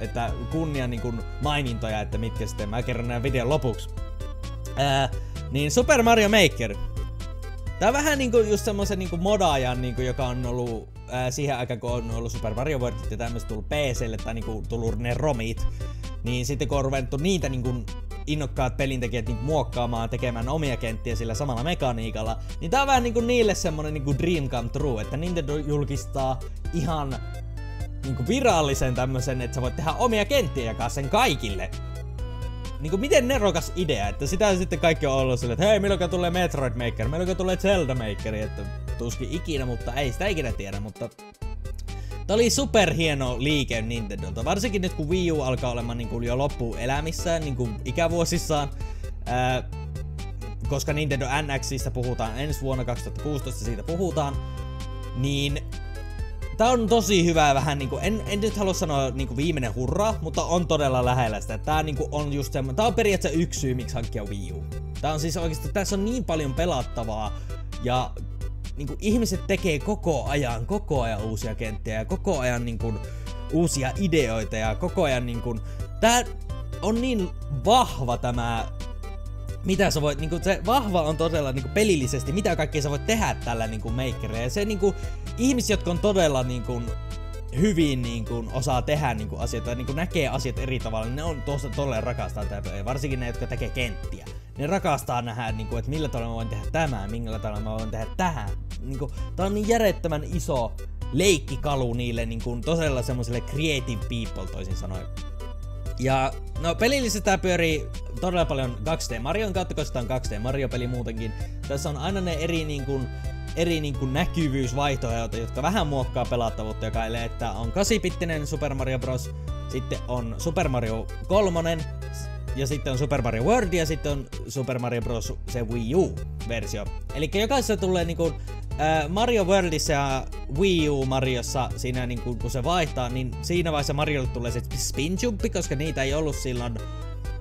että kunnia niinku mainintoja, että mitkä sitten mä kerron näin videon lopuksi. Ää, niin Super Mario Maker. Tää on vähän niinku just semmosen niinku modaajan, niinku, joka on ollut ää, siihen aikaan, kun on ollut Super Mario World ja tämmöset tullut PClle tai niinku tullut ne romit, niin sitten kun on ruvettu niitä niinku innokkaat pelintekijät niin muokkaamaan, tekemään omia kenttiä sillä samalla mekaniikalla, niin tää on vähän niinku niille semmonen niinku dream come true, että Nintendo julkistaa ihan niinku virallisen tämmösen, että sä voit tehdä omia kenttiä ja sen kaikille. Niinku miten nerokas idea, että sitä sitten kaikki on ollut silleen, että hei, milloin tulee Metroid Maker, milloin tulee Zelda Maker, että tuskin ikinä, mutta ei sitä ikinä tiedä, mutta Tämä oli super hieno liike Nintendolta, varsinkin nyt kun Wii U alkaa olemaan niin kuin jo loppuelämissään, niin kuin ikävuosissaan. Ää, koska Nintendo NXistä puhutaan ensi vuonna 2016, siitä puhutaan, niin Tää on tosi hyvää vähän niinku, en, en nyt halua sanoa niinku viimeinen hurra, mutta on todella lähellä sitä. Tää niinku on just semmoinen, tää on periaatteessa yksi syy miksi hankkia Wii U. Tää on siis oikeesti, tässä on niin paljon pelattavaa ja niin kuin, ihmiset tekee koko ajan, koko ajan uusia kenttiä ja koko ajan niin kuin, uusia ideoita ja koko ajan niin kuin, tää on niin vahva tämä mitä sä voit, niinku se vahva on todella niinku pelillisesti, mitä kaikkea sä voit tehdä tällä niinku makerilla. Ja se niinku, ihmiset, jotka on todella niinku hyvin niinku osaa tehdä niinku asioita, niinku näkee asiat eri tavalla, niin ne on tosi todella rakastaa tätä, varsinkin ne, jotka tekee kenttiä. Ne rakastaa nähdä, niinku, että millä tavalla mä voin tehdä tämän, millä tavalla mä voin tehdä tähän, niinku, tää on niin järjettömän iso leikkikalu niille niinku, todella semmoiselle creative people toisin sanoen. Ja no pelillisesti tää pyörii todella paljon 2D Marion kautta, koska tää on 2D Mario-peli muutenkin. Tässä on aina ne eri niinku, eri niinku näkyvyysvaihtoehtoja, jotka vähän muokkaa pelattavuutta, joka eli että on 8-bittinen Super Mario Bros. Sitten on Super Mario 3, ja sitten on Super Mario World ja sitten on Super Mario Bros. se Wii U-versio. Eli jokaisessa tulee niinku äh, Mario Worldissa ja Wii U Mariossa siinä niinku, kun se vaihtaa, niin siinä vaiheessa Mariolle tulee se spin jumpi, koska niitä ei ollut silloin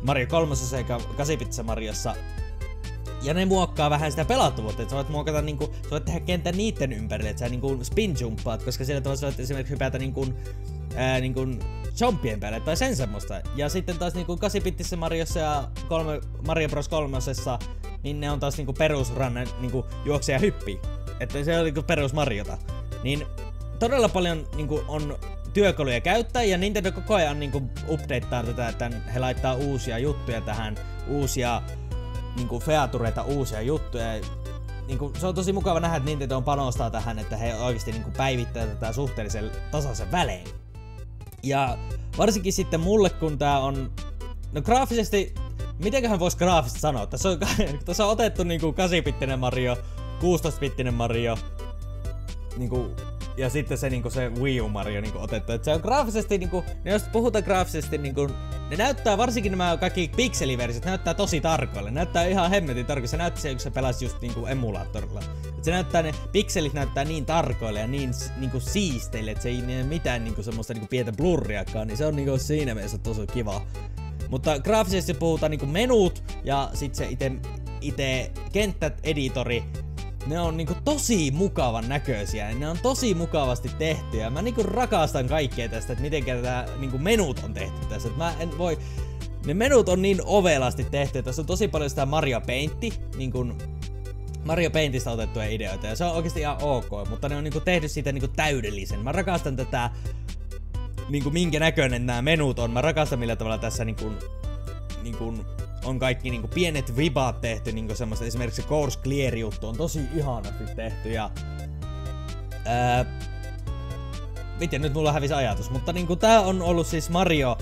Mario 3 eikä 8 Mariossa. Ja ne muokkaa vähän sitä pelattavuutta, että sä voit muokata niinku, sä voit tehdä kentän niitten ympärille, että sä niinku spin jumppaat, koska sillä tavalla sä voit esimerkiksi hypätä niinku, ää, niinku chompien päälle tai sen semmoista. Ja sitten taas niinku 8 Mariossa ja 3, Mario Bros 3 niin ne on taas niinku perusranne niinku juokse ja hyppi. Että se on niinku perus Mariota. Niin todella paljon niinku on työkaluja käyttää ja Nintendo koko ajan niinku updateaa tätä, että he laittaa uusia juttuja tähän, uusia niinku featureita, uusia juttuja. Niinku, se on tosi mukava nähdä, että Nintendo on panostaa tähän, että he oikeasti niinku päivittää tätä suhteellisen tasaisen välein. Ja varsinkin sitten mulle, kun tää on... No graafisesti... Mitenköhän vois graafisesti sanoa? Tässä on, tässä on otettu niinku 8-bittinen Mario, 16-bittinen Mario, niinku ja sitten se, niinku, se Wii U Mario niinku, otettu. Et se on graafisesti, niinku, jos puhutaan graafisesti, niinku, ne näyttää, varsinkin nämä kaikki pikseliversiot, näyttää tosi tarkoille. Näyttää ihan hemmetin tarkoille. Se näyttää se, kun se pelasi just niinku emulaattorilla. Et se näyttää, ne pikselit näyttää niin tarkoille ja niin niinku siisteille, että se ei ne mitään niinku semmoista niinku pientä blurriakaan, niin se on niinku siinä mielessä tosi kiva. Mutta graafisesti puhutaan niinku menut ja sitten se ite, ite kenttät editori, ne on niinku tosi mukavan näköisiä, ne on tosi mukavasti tehty ja mä niinku rakastan kaikkea tästä, että miten tää niinku menut on tehty tässä. Et mä en voi, ne menut on niin ovelasti tehty, tässä on tosi paljon sitä Mario Paintti, niin kuin Mario Paintista otettuja ideoita ja se on oikeasti ihan ok, mutta ne on niinku tehty siitä niinku täydellisen. Mä rakastan tätä niinku minkä näköinen nämä menut on. Mä rakastan millä tavalla tässä niinku, niinku on kaikki niinku pienet vibat tehty, niinku semmoista esimerkiksi se Course Clear juttu on tosi ihanasti tehty ja... Ää, miten nyt mulla hävisi ajatus, mutta niinku tää on ollut siis Mario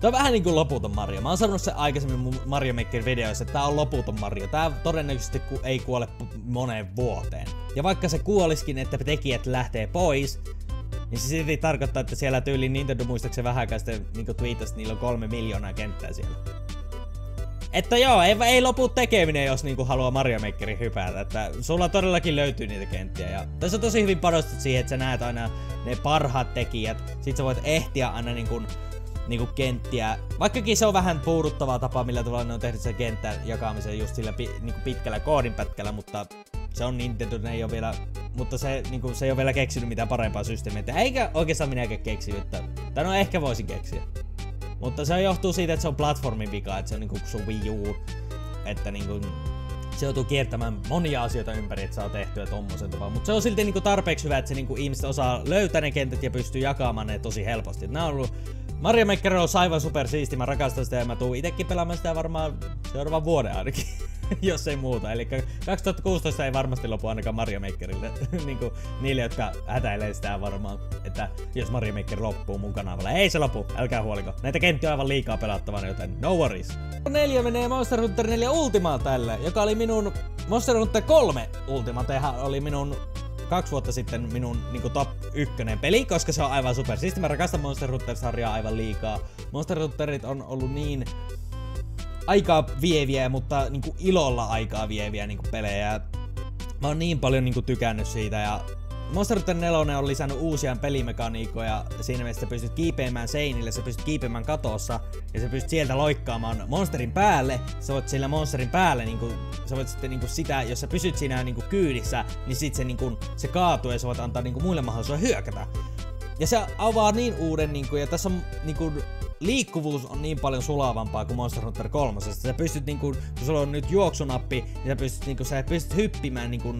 Tää on vähän niinku loputon Mario. Mä oon sanonut se aikaisemmin mun Mario Maker videoissa, että tää on loputon Mario. Tää todennäköisesti ku- ei kuole moneen vuoteen. Ja vaikka se kuoliskin, että tekijät lähtee pois, niin se silti tarkoittaa, että siellä tyyli Nintendo muistaakseni vähän aikaa sitten niin twiitasi, että niillä on kolme miljoonaa kenttää siellä. Että joo, ei, ei lopu tekeminen, jos niinku haluaa Mario Makerin hypätä. Että sulla todellakin löytyy niitä kenttiä. Ja tässä on tosi hyvin panostettu siihen, että sä näet aina ne parhaat tekijät. Sit sä voit ehtiä aina niinku niinku kenttiä, vaikkakin se on vähän puuduttavaa tapa, millä tavalla ne on tehnyt sen kentän jakamisen just sillä pi, niinku pitkällä koodinpätkällä, mutta se on Nintendo, ne ei ole vielä, mutta se, niinku, se ei ole vielä keksinyt mitään parempaa systeemiä, eikä oikeastaan minäkään keksinyt, että, tai no ehkä voisin keksiä. Mutta se johtuu siitä, että se on platformin vika, että se on niinku sun Wii U, että niinku se joutuu kiertämään monia asioita ympäri, että saa tehtyä tommosen tapaa. Mutta se on silti niinku tarpeeksi hyvä, että se niinku ihmiset osaa löytää ne kentät ja pystyy jakamaan ne tosi helposti. Nämä on ollut Mario Maker on aivan super siisti, mä rakastan sitä ja mä tuun itekin pelaamaan sitä varmaan seuraavan vuoden ainakin. jos ei muuta. Eli 2016 ei varmasti lopu ainakaan Mario Makerille. niin kuin niille, jotka hätäilee sitä varmaan, että jos Mario Maker loppuu mun kanavalla. Ei se lopu, älkää huoliko. Näitä kenttiä on aivan liikaa pelattavana, joten no worries. Neljä menee Monster Hunter 4 Ultima tälle, joka oli minun Monster Hunter 3 Ultimate oli minun kaksi vuotta sitten minun niin top ykkönen peli, koska se on aivan super. Siis mä rakastan Monster Hunter-sarjaa aivan liikaa. Monster Hunterit on ollut niin aikaa vieviä, mutta niin kuin ilolla aikaa vieviä niin kuin pelejä. Mä oon niin paljon niin kuin tykännyt siitä ja Monster Hunter 4 on lisännyt uusia pelimekaniikoja. Siinä mielessä sä pystyt kiipeämään seinille, sä pystyt kiipeämään katossa ja sä pystyt sieltä loikkaamaan monsterin päälle. Sä voit sillä monsterin päälle, niinku, sä voit sitten niinku sitä, jos sä pysyt siinä niinku kyydissä, niin sit se, niinku, se kaatuu ja sä voit antaa niinku muille mahdollisuuden hyökätä. Ja se avaa niin uuden, niinku, ja tässä on niinku, liikkuvuus on niin paljon sulavampaa kuin Monster Hunter 3. Sä pystyt niinku, kun sulla on nyt juoksunappi, niin sä pystyt, niinku, sä pystyt hyppimään niinku,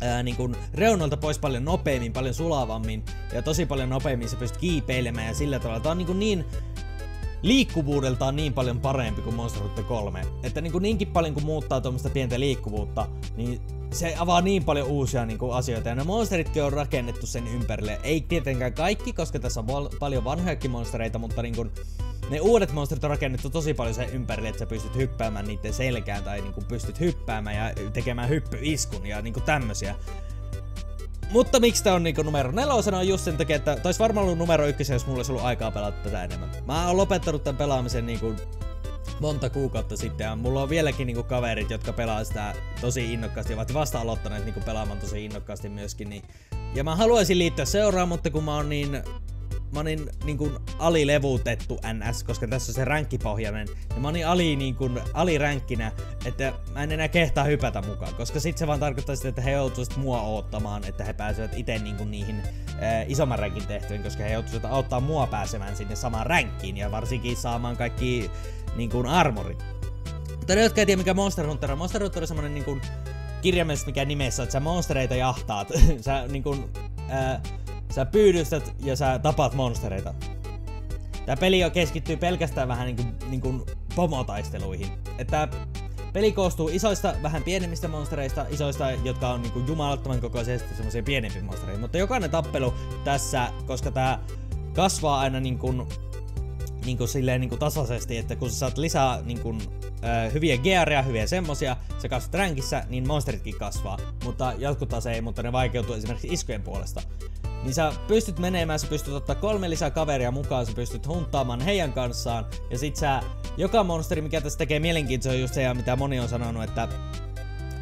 ää, niin kuin reunalta pois paljon nopeammin, paljon sulavammin ja tosi paljon nopeammin sä pystyt kiipeilemään ja sillä tavalla. Tää on niin, kuin niin liikkuvuudeltaan niin paljon parempi kuin Monster Hunter 3. Että niin kuin niinkin paljon kuin muuttaa tuommoista pientä liikkuvuutta, niin se avaa niin paljon uusia niin kuin, asioita. Ja ne monsteritkin on rakennettu sen ympärille. Ei tietenkään kaikki, koska tässä on val- paljon vanhojakin monstereita, mutta niin kuin, ne uudet monsterit on rakennettu tosi paljon sen ympärille, että sä pystyt hyppäämään niiden selkään tai niinku pystyt hyppäämään ja tekemään hyppyiskun ja niinku tämmösiä. Mutta miksi tää on niinku numero nelosena on just sen takia, että tois varmaan ollut numero ykkösen, jos mulla olisi ollut aikaa pelata tätä enemmän. Mä oon lopettanut tämän pelaamisen niinku monta kuukautta sitten ja mulla on vieläkin niinku kaverit, jotka pelaa sitä tosi innokkaasti ovat vasta aloittaneet niinku pelaamaan tosi innokkaasti myöskin. Niin... Ja mä haluaisin liittyä seuraan, mutta kun mä oon niin mä olin niin kuin alilevutettu NS, koska tässä on se ränkkipohjainen. Ja mä olin ali, niin kuin, aliränkkinä, että mä en enää kehtaa hypätä mukaan, koska sit se vaan tarkoittaa sitä, että he joutuisivat mua oottamaan, että he pääsevät itse niin kuin niihin ää, isomman ränkin tehtyyn, koska he joutuisivat auttaa mua pääsemään sinne samaan ränkkiin ja varsinkin saamaan kaikki niin kuin armorit. Mutta ne, jotka ei tiedä mikä Monster Hunter on, Monster Hunter on semmonen niin kuin kirjaimellisesti mikä nimessä, että sä monstereita jahtaat. sä niin kuin, ää, Sä pyydystät ja sä tapat monstereita. Tää peli keskittyy pelkästään vähän niinku, niinku pomotaisteluihin. Että peli koostuu isoista, vähän pienemmistä monstereista, isoista, jotka on niinku jumalattoman kokoisesti semmoisia pienempiä monstereita. Mutta jokainen tappelu tässä, koska tää kasvaa aina niinku, niinku silleen niinku tasaisesti, että kun sä saat lisää niinku, äh, hyviä gearia, hyviä semmosia, sä kasvat ränkissä, niin monsteritkin kasvaa. Mutta jotkut taas ei, mutta ne vaikeutuu esimerkiksi iskujen puolesta niin sä pystyt menemään, sä pystyt ottaa kolme lisää kaveria mukaan, sä pystyt hunttaamaan heidän kanssaan, ja sit sä, joka monsteri, mikä tässä tekee mielenkiintoista, on just se, mitä moni on sanonut, että,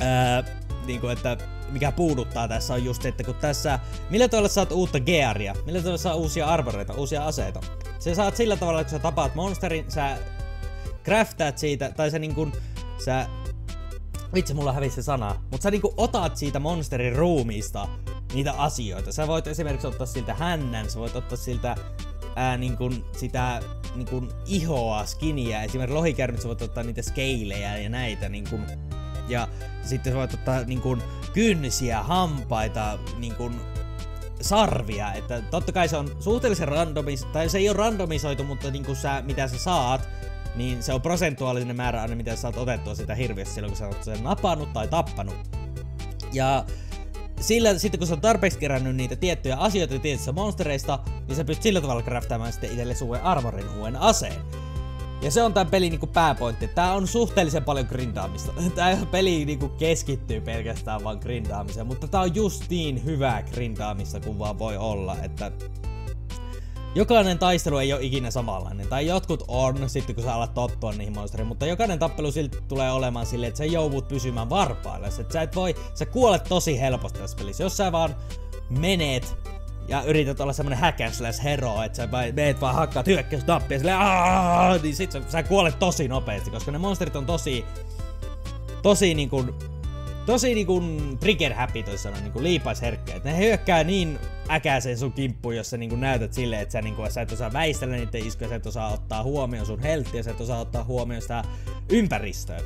ää, niinku, että mikä puuduttaa tässä on just, että kun tässä, millä tavalla saat uutta gearia, millä tavalla saa uusia armoreita, uusia aseita. Sä saat sillä tavalla, että sä tapaat monsterin, sä craftaat siitä, tai sä niinkun, sä Vitsi, mulla hävisi se sana. Mutta sä niinku otat siitä monsterin ruumiista niitä asioita. Sä voit esimerkiksi ottaa siltä hännän, sä voit ottaa siltä ää, niin kun, sitä niin kun, ihoa, skiniä. Esimerkiksi lohikärmit sä voit ottaa niitä skeilejä ja näitä. Niin kun, ja sitten sä voit ottaa niin kun, kynnisiä, hampaita, niin kun, sarvia. Että totta kai se on suhteellisen randomis, tai se ei ole randomisoitu, mutta niin kun sä, mitä sä saat, niin se on prosentuaalinen määrä aina, mitä sä saat otettua sitä hirviöstä silloin, kun sä oot sen napannut tai tappanut. Ja sillä, sitten kun sä oot tarpeeksi kerännyt niitä tiettyjä asioita tietyistä monstereista, niin sä pystyt sillä tavalla craftamaan sitten itselle uuden armorin, uuden aseen. Ja se on tämän pelin niinku pääpointti. Tää on suhteellisen paljon grindaamista. Tää peli niinku keskittyy pelkästään vaan grindaamiseen, mutta tää on just niin hyvää grindaamista kuin vaan voi olla, että Jokainen taistelu ei ole ikinä samanlainen, tai jotkut on sitten kun sä alat tottua niihin monsteriin, mutta jokainen tappelu silti tulee olemaan silleen, että sä joudut pysymään varpailla. Että sä et voi, sä kuolet tosi helposti tässä pelissä. Jos sä vaan menet ja yrität olla semmonen hack and slash hero, että sä vai, meet vaan hakkaat hyökkäysnappia silleen niin sit sä, sä kuolet tosi nopeasti, koska ne monsterit on tosi, tosi niinku, tosi niinku trigger happy toisin sanoen, niinku liipaisherkkä. Et ne hyökkää niin äkäiseen sun kimppuun, jos sä niinku näytät silleen, että sä, niinku, sä et osaa väistellä niiden iskuja, sä et osaa ottaa huomioon sun helttiä, sä et osaa ottaa huomioon sitä ympäristöä.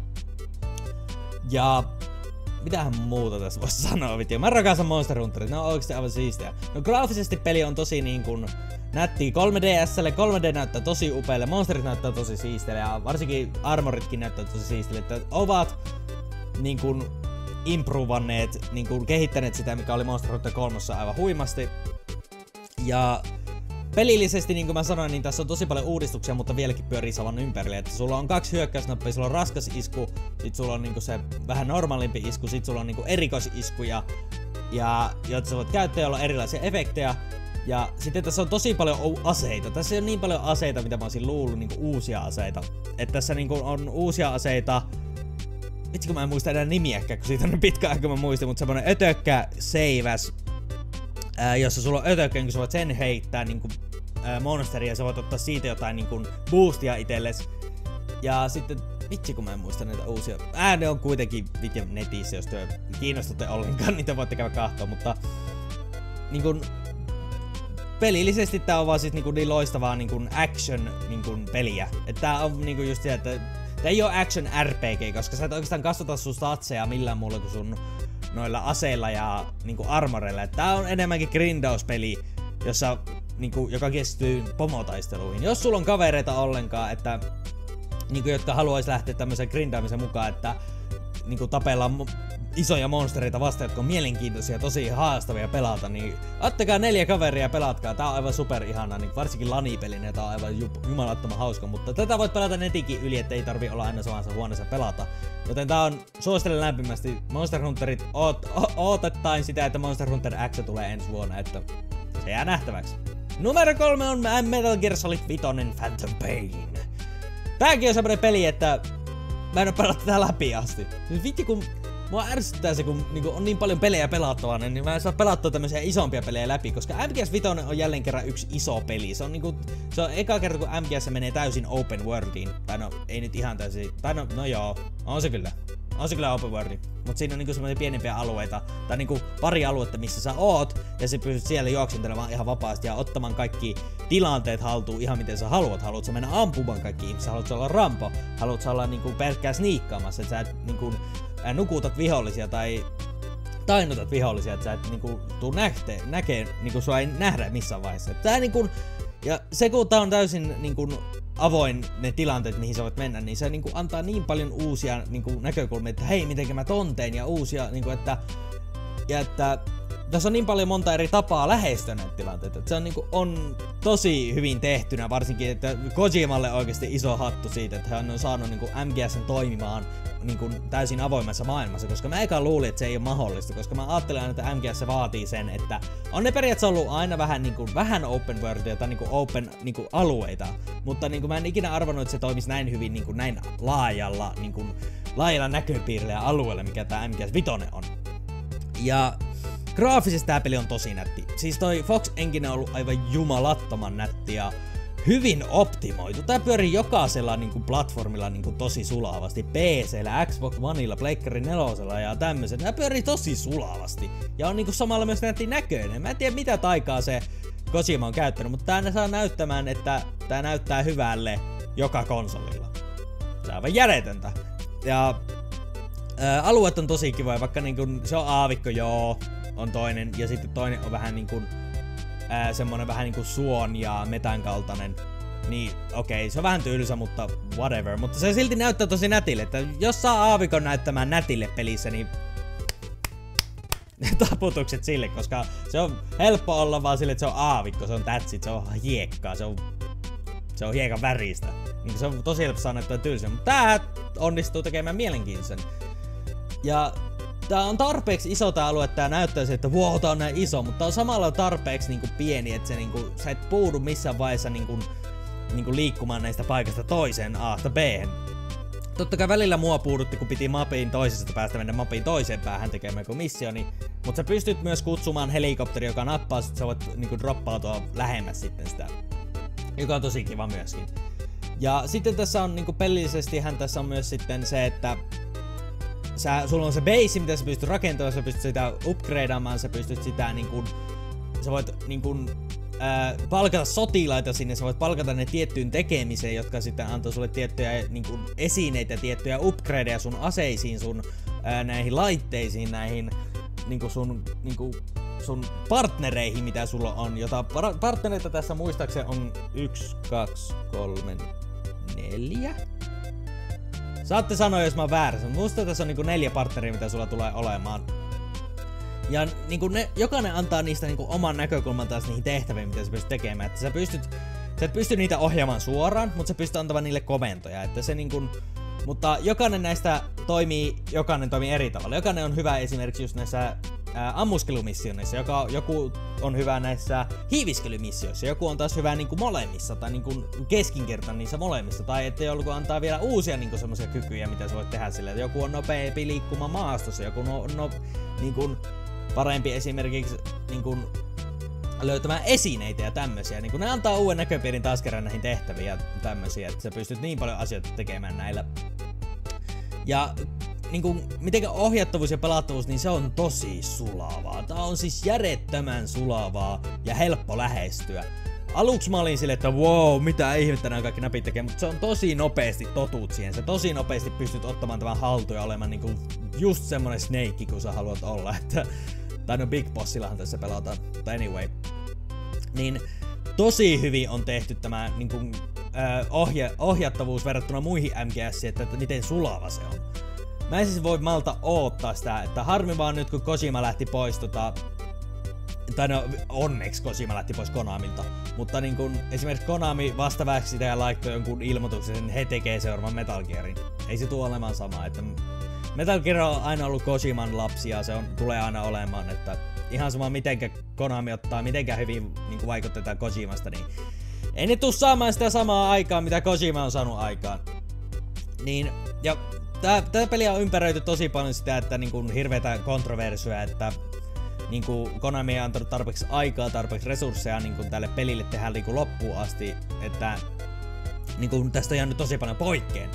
Ja mitähän muuta tässä voisi sanoa, vittu. Mä rakastan Monster Hunterit, ne on oikeesti aivan siistiä. No graafisesti peli on tosi niin kuin nätti 3DSlle, 3D näyttää tosi upealle, Monsterit näyttää tosi siistille ja varsinkin Armoritkin näyttää tosi siistille, että ovat niin kuin improvanneet, niin kuin kehittäneet sitä, mikä oli Monster Hunter 3 aivan huimasti. Ja pelillisesti, niin kuin mä sanoin, niin tässä on tosi paljon uudistuksia, mutta vieläkin pyörii saman ympärille. Että sulla on kaksi hyökkäysnappia, sulla on raskas isku, sit sulla on niinku se vähän normaalimpi isku, sit sulla on niinku erikoisiskuja, ja joita sä voit käyttää, joilla on erilaisia efektejä. Ja sitten tässä on tosi paljon aseita. Tässä ei ole niin paljon aseita, mitä mä olisin luullut, niinku uusia aseita. Että tässä niinku on uusia aseita, vitsi kun mä en muista enää nimiäkään, kun siitä on pitkä aika mä muistin, mutta semmonen ötökkä, seiväs, ää, jossa sulla on ötökkä, niin sä voit sen heittää niin kuin, ää, monsteria ja sä voit ottaa siitä jotain niin kuin, boostia itelles. Ja sitten, vitsi kun mä en muista näitä uusia. Ää, ne on kuitenkin video netissä, jos te kiinnostutte ollenkaan, niitä voitte käydä kahtoa, mutta niin kuin, pelillisesti tää on vaan siis niinku niin loistavaa niinku action niinku peliä. Että tää on niinku just se, että tää ei oo action RPG, koska sä et oikeastaan kasvata sun statseja millään muulla kuin sun noilla aseilla ja niinku armoreilla. Tää on enemmänkin grindauspeli, jossa niinku, joka kestyy pomotaisteluihin. Jos sulla on kavereita ollenkaan, että niinku, jotka haluaisi lähteä tämmöisen grindaamisen mukaan, että niinku tapellaan isoja monstereita vastaan, jotka on mielenkiintoisia, tosi haastavia pelata, niin ottakaa neljä kaveria ja pelatkaa. Tää on aivan super ihana, niin varsinkin lanipeli, tää on aivan jumalattoman hauska, mutta tätä voit pelata netikin yli, ettei tarvi olla aina samassa huoneessa pelata. Joten tää on, suosittelen lämpimästi, Monster Hunterit, oot, ootettain sitä, että Monster Hunter X tulee ensi vuonna, että se jää nähtäväksi. Numero kolme on Metal Gear Solid 5 Phantom Pain. Tääkin on semmonen peli, että mä en oo pelannut tätä läpi asti. Siis vittu kun Mua ärsyttää se, kun niinku, on niin paljon pelejä pelattavana, niin mä en saa pelattua tämmöisiä isompia pelejä läpi, koska MGS 5 on jälleen kerran yksi iso peli. Se on niinku, se on eka kerta, kun MGS menee täysin open worldiin. Tai no, ei nyt ihan täysin, tai no, no joo, on se kyllä. On se kyllä open worldi. Mut siinä on niinku semmoisia pienempiä alueita, tai niinku pari aluetta, missä sä oot, ja sä pystyt siellä juoksentelemaan ihan vapaasti ja ottamaan kaikki tilanteet haltuun ihan miten sä haluat. Haluat sä mennä ampumaan kaikki ihmiset, haluat sä olla rampo, haluat sä olla niinku pelkkää sniikkaamassa, että sä et niinku nukutat vihollisia tai tainnutat vihollisia, että sä et niinku tuu näkee, näkee, niinku sua ei nähdä missään vaiheessa. Tää niinku, ja se kun tää on täysin niinku avoin ne tilanteet, mihin sä voit mennä, niin se niinku antaa niin paljon uusia niinku näkökulmia, että hei, miten mä tonteen ja uusia, niinku että, ja että tässä on niin paljon monta eri tapaa lähestyä näitä tilanteita. Se on, niinku, on tosi hyvin tehtynä, varsinkin että Kojimalle oikeasti iso hattu siitä, että hän on saanut niinku MGSn toimimaan niinku täysin avoimessa maailmassa, koska mä eka luulin, että se ei ole mahdollista, koska mä ajattelen aina, että MGS vaatii sen, että on ne periaatteessa ollut aina vähän, niinku, vähän open worldia tai niinku open niinku, alueita, mutta niinku, mä en ikinä arvannut, että se toimisi näin hyvin niinku, näin laajalla, niinku, laajalla näköpiirillä ja alueella, mikä tämä MGS 5 on. Ja Graafisesti tää peli on tosi nätti. Siis toi Fox Engine on ollut aivan jumalattoman nätti ja hyvin optimoitu. Tää pyörii jokaisella niinku platformilla niinku tosi sulavasti. PCllä, Xbox Oneilla, Pleikkari 4 ja tämmöiset. Tää pyörii tosi sulavasti. Ja on niinku samalla myös nätti näköinen. Mä en tiedä mitä taikaa se Kojima on käyttänyt, mutta tää saa näyttämään, että tää näyttää hyvälle joka konsolilla. Se on aivan järjetöntä. Ja ää, alueet on tosi kivoja, vaikka niinku, se on aavikko, joo, on toinen, ja sitten toinen on vähän niinku ää, semmonen vähän niinku suon ja metän kaltainen. Niin, okei, okay, se on vähän tylsä, mutta whatever. Mutta se silti näyttää tosi nätille, että jos saa aavikon näyttämään nätille pelissä, niin taputukset sille, koska se on helppo olla vaan sille, että se on aavikko, se on tätsit, se on hiekkaa, se on, se on hiekan väristä. Niin se on tosi helppo saada näyttää tylsä, mutta tää onnistuu tekemään mielenkiintoisen. Ja tää on tarpeeksi iso tää alue, että tää näyttäisi, että wow, tää on näin iso, mutta tää on samalla tarpeeksi niinku pieni, että se niinku, sä et puudu missään vaiheessa niinku, niinku liikkumaan näistä paikasta toiseen A-sta b totta kai välillä mua puudutti, kun piti mapin toisesta päästä mennä mapin toiseen päähän tekemään joku missioni. Mutta sä pystyt myös kutsumaan helikopteri, joka nappaa, sit sä voit niinku droppautua lähemmäs sitten sitä. Joka on tosi kiva myöskin. Ja sitten tässä on niinku pelillisesti hän tässä on myös sitten se, että sä, sulla on se base, mitä sä pystyt rakentamaan, sä pystyt sitä upgradeamaan, sä pystyt sitä niinku, sä voit niinku ää, palkata sotilaita sinne, sä voit palkata ne tiettyyn tekemiseen, jotka sitten antaa sulle tiettyjä niin kuin, esineitä, tiettyjä upgradeja sun aseisiin, sun ää, näihin laitteisiin, näihin niin kuin sun, niin kuin, sun partnereihin, mitä sulla on. Jota par- partnereita tässä muistaakseni on 1, 2, 3, 4. Saatte sanoa, jos mä oon väärässä, mutta musta tässä on niinku neljä partneria, mitä sulla tulee olemaan. Ja niin kuin ne, jokainen antaa niistä niin kuin oman näkökulman taas niihin tehtäviin, mitä sä pystyt tekemään. Että sä pystyt, sä et pysty niitä ohjaamaan suoraan, mutta sä pystyt antamaan niille komentoja. Että se niin kuin, mutta jokainen näistä toimii, jokainen toimii eri tavalla. Jokainen on hyvä esimerkiksi just näissä ää, ammuskelumissioissa, joka, joku on hyvä näissä hiiviskelymissioissa, joku on taas hyvä niinku molemmissa tai niinku keskinkertainen niissä molemmissa, tai että joku antaa vielä uusia niinku semmoisia kykyjä, mitä sä voit tehdä sille, joku on nopeampi liikkumaan maastossa, joku no, no, niinku, parempi esimerkiksi niin kuin, löytämään esineitä ja tämmösiä. Niin ne antaa uuden näköpiirin taas kerran näihin tehtäviin ja tämmösiä, että sä pystyt niin paljon asioita tekemään näillä. Ja niin kuin, mitenkä ohjattavuus ja pelattavuus, niin se on tosi sulavaa. Tää on siis järjettömän sulavaa ja helppo lähestyä. Aluksi mä olin silleen, että wow, mitä ihmettä nämä kaikki napit tekee, mutta se on tosi nopeasti totut siihen. Se tosi nopeasti pystyt ottamaan tämän haltuun ja olemaan niinku just semmonen snake, kun sä haluat olla. Että tai no Big Bossillahan tässä pelataan, mutta anyway. Niin tosi hyvin on tehty tämä niin kuin, äh, ohja, ohjattavuus verrattuna muihin MGS, että, että miten sulava se on. Mä en siis voi malta oottaa sitä, että harmi vaan nyt kun Kojima lähti pois tota, tai no onneksi Kojima lähti pois Konamilta, mutta niin kun, esimerkiksi Konami vastaväksi sitä ja laittoi jonkun ilmoituksen, he tekee seuraavan Metal Gearin. Ei se tule olemaan sama, että Metal Gear on aina ollut Kojiman lapsi ja se on, tulee aina olemaan, että ihan sama mitenkä Konami ottaa, mitenkä hyvin niin vaikutetaan Kojimasta, niin ei ne tuu saamaan sitä samaa aikaa, mitä Kojima on saanut aikaan. Niin, ja tää, tää peli on ympäröity tosi paljon sitä, että niinku hirveitä kontroversyä, että niinku Konami ei antanut tarpeeksi aikaa, tarpeeksi resursseja niinku tälle pelille tehdä niinku loppuun asti, että niinku tästä on jäänyt tosi paljon poikkeen.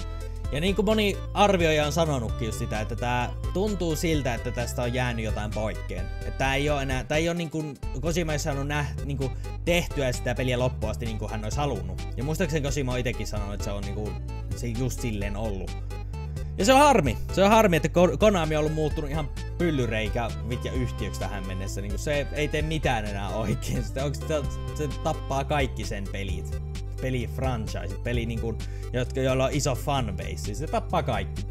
Ja niin kuin moni arvioija on sanonutkin just sitä, että tää tuntuu siltä, että tästä on jäänyt jotain poikkeen. Että tää ei ole enää, tää ei ole niin kuin, Kojima ei saanut näh, niin kuin tehtyä sitä peliä loppuun asti niin kuin hän olisi halunnut. Ja muistaakseni Kojima on itekin sanonut, että se on niin kuin, se just silleen ollut. Ja se on harmi. Se on harmi, että Konami on ollut muuttunut ihan pyllyreikä vitja yhtiöksi tähän mennessä. Niin kuin se ei tee mitään enää oikein. Se, se tappaa kaikki sen pelit peli franchise, peli niinku, jotka, joilla on iso fanbase, se tappaa kaikki.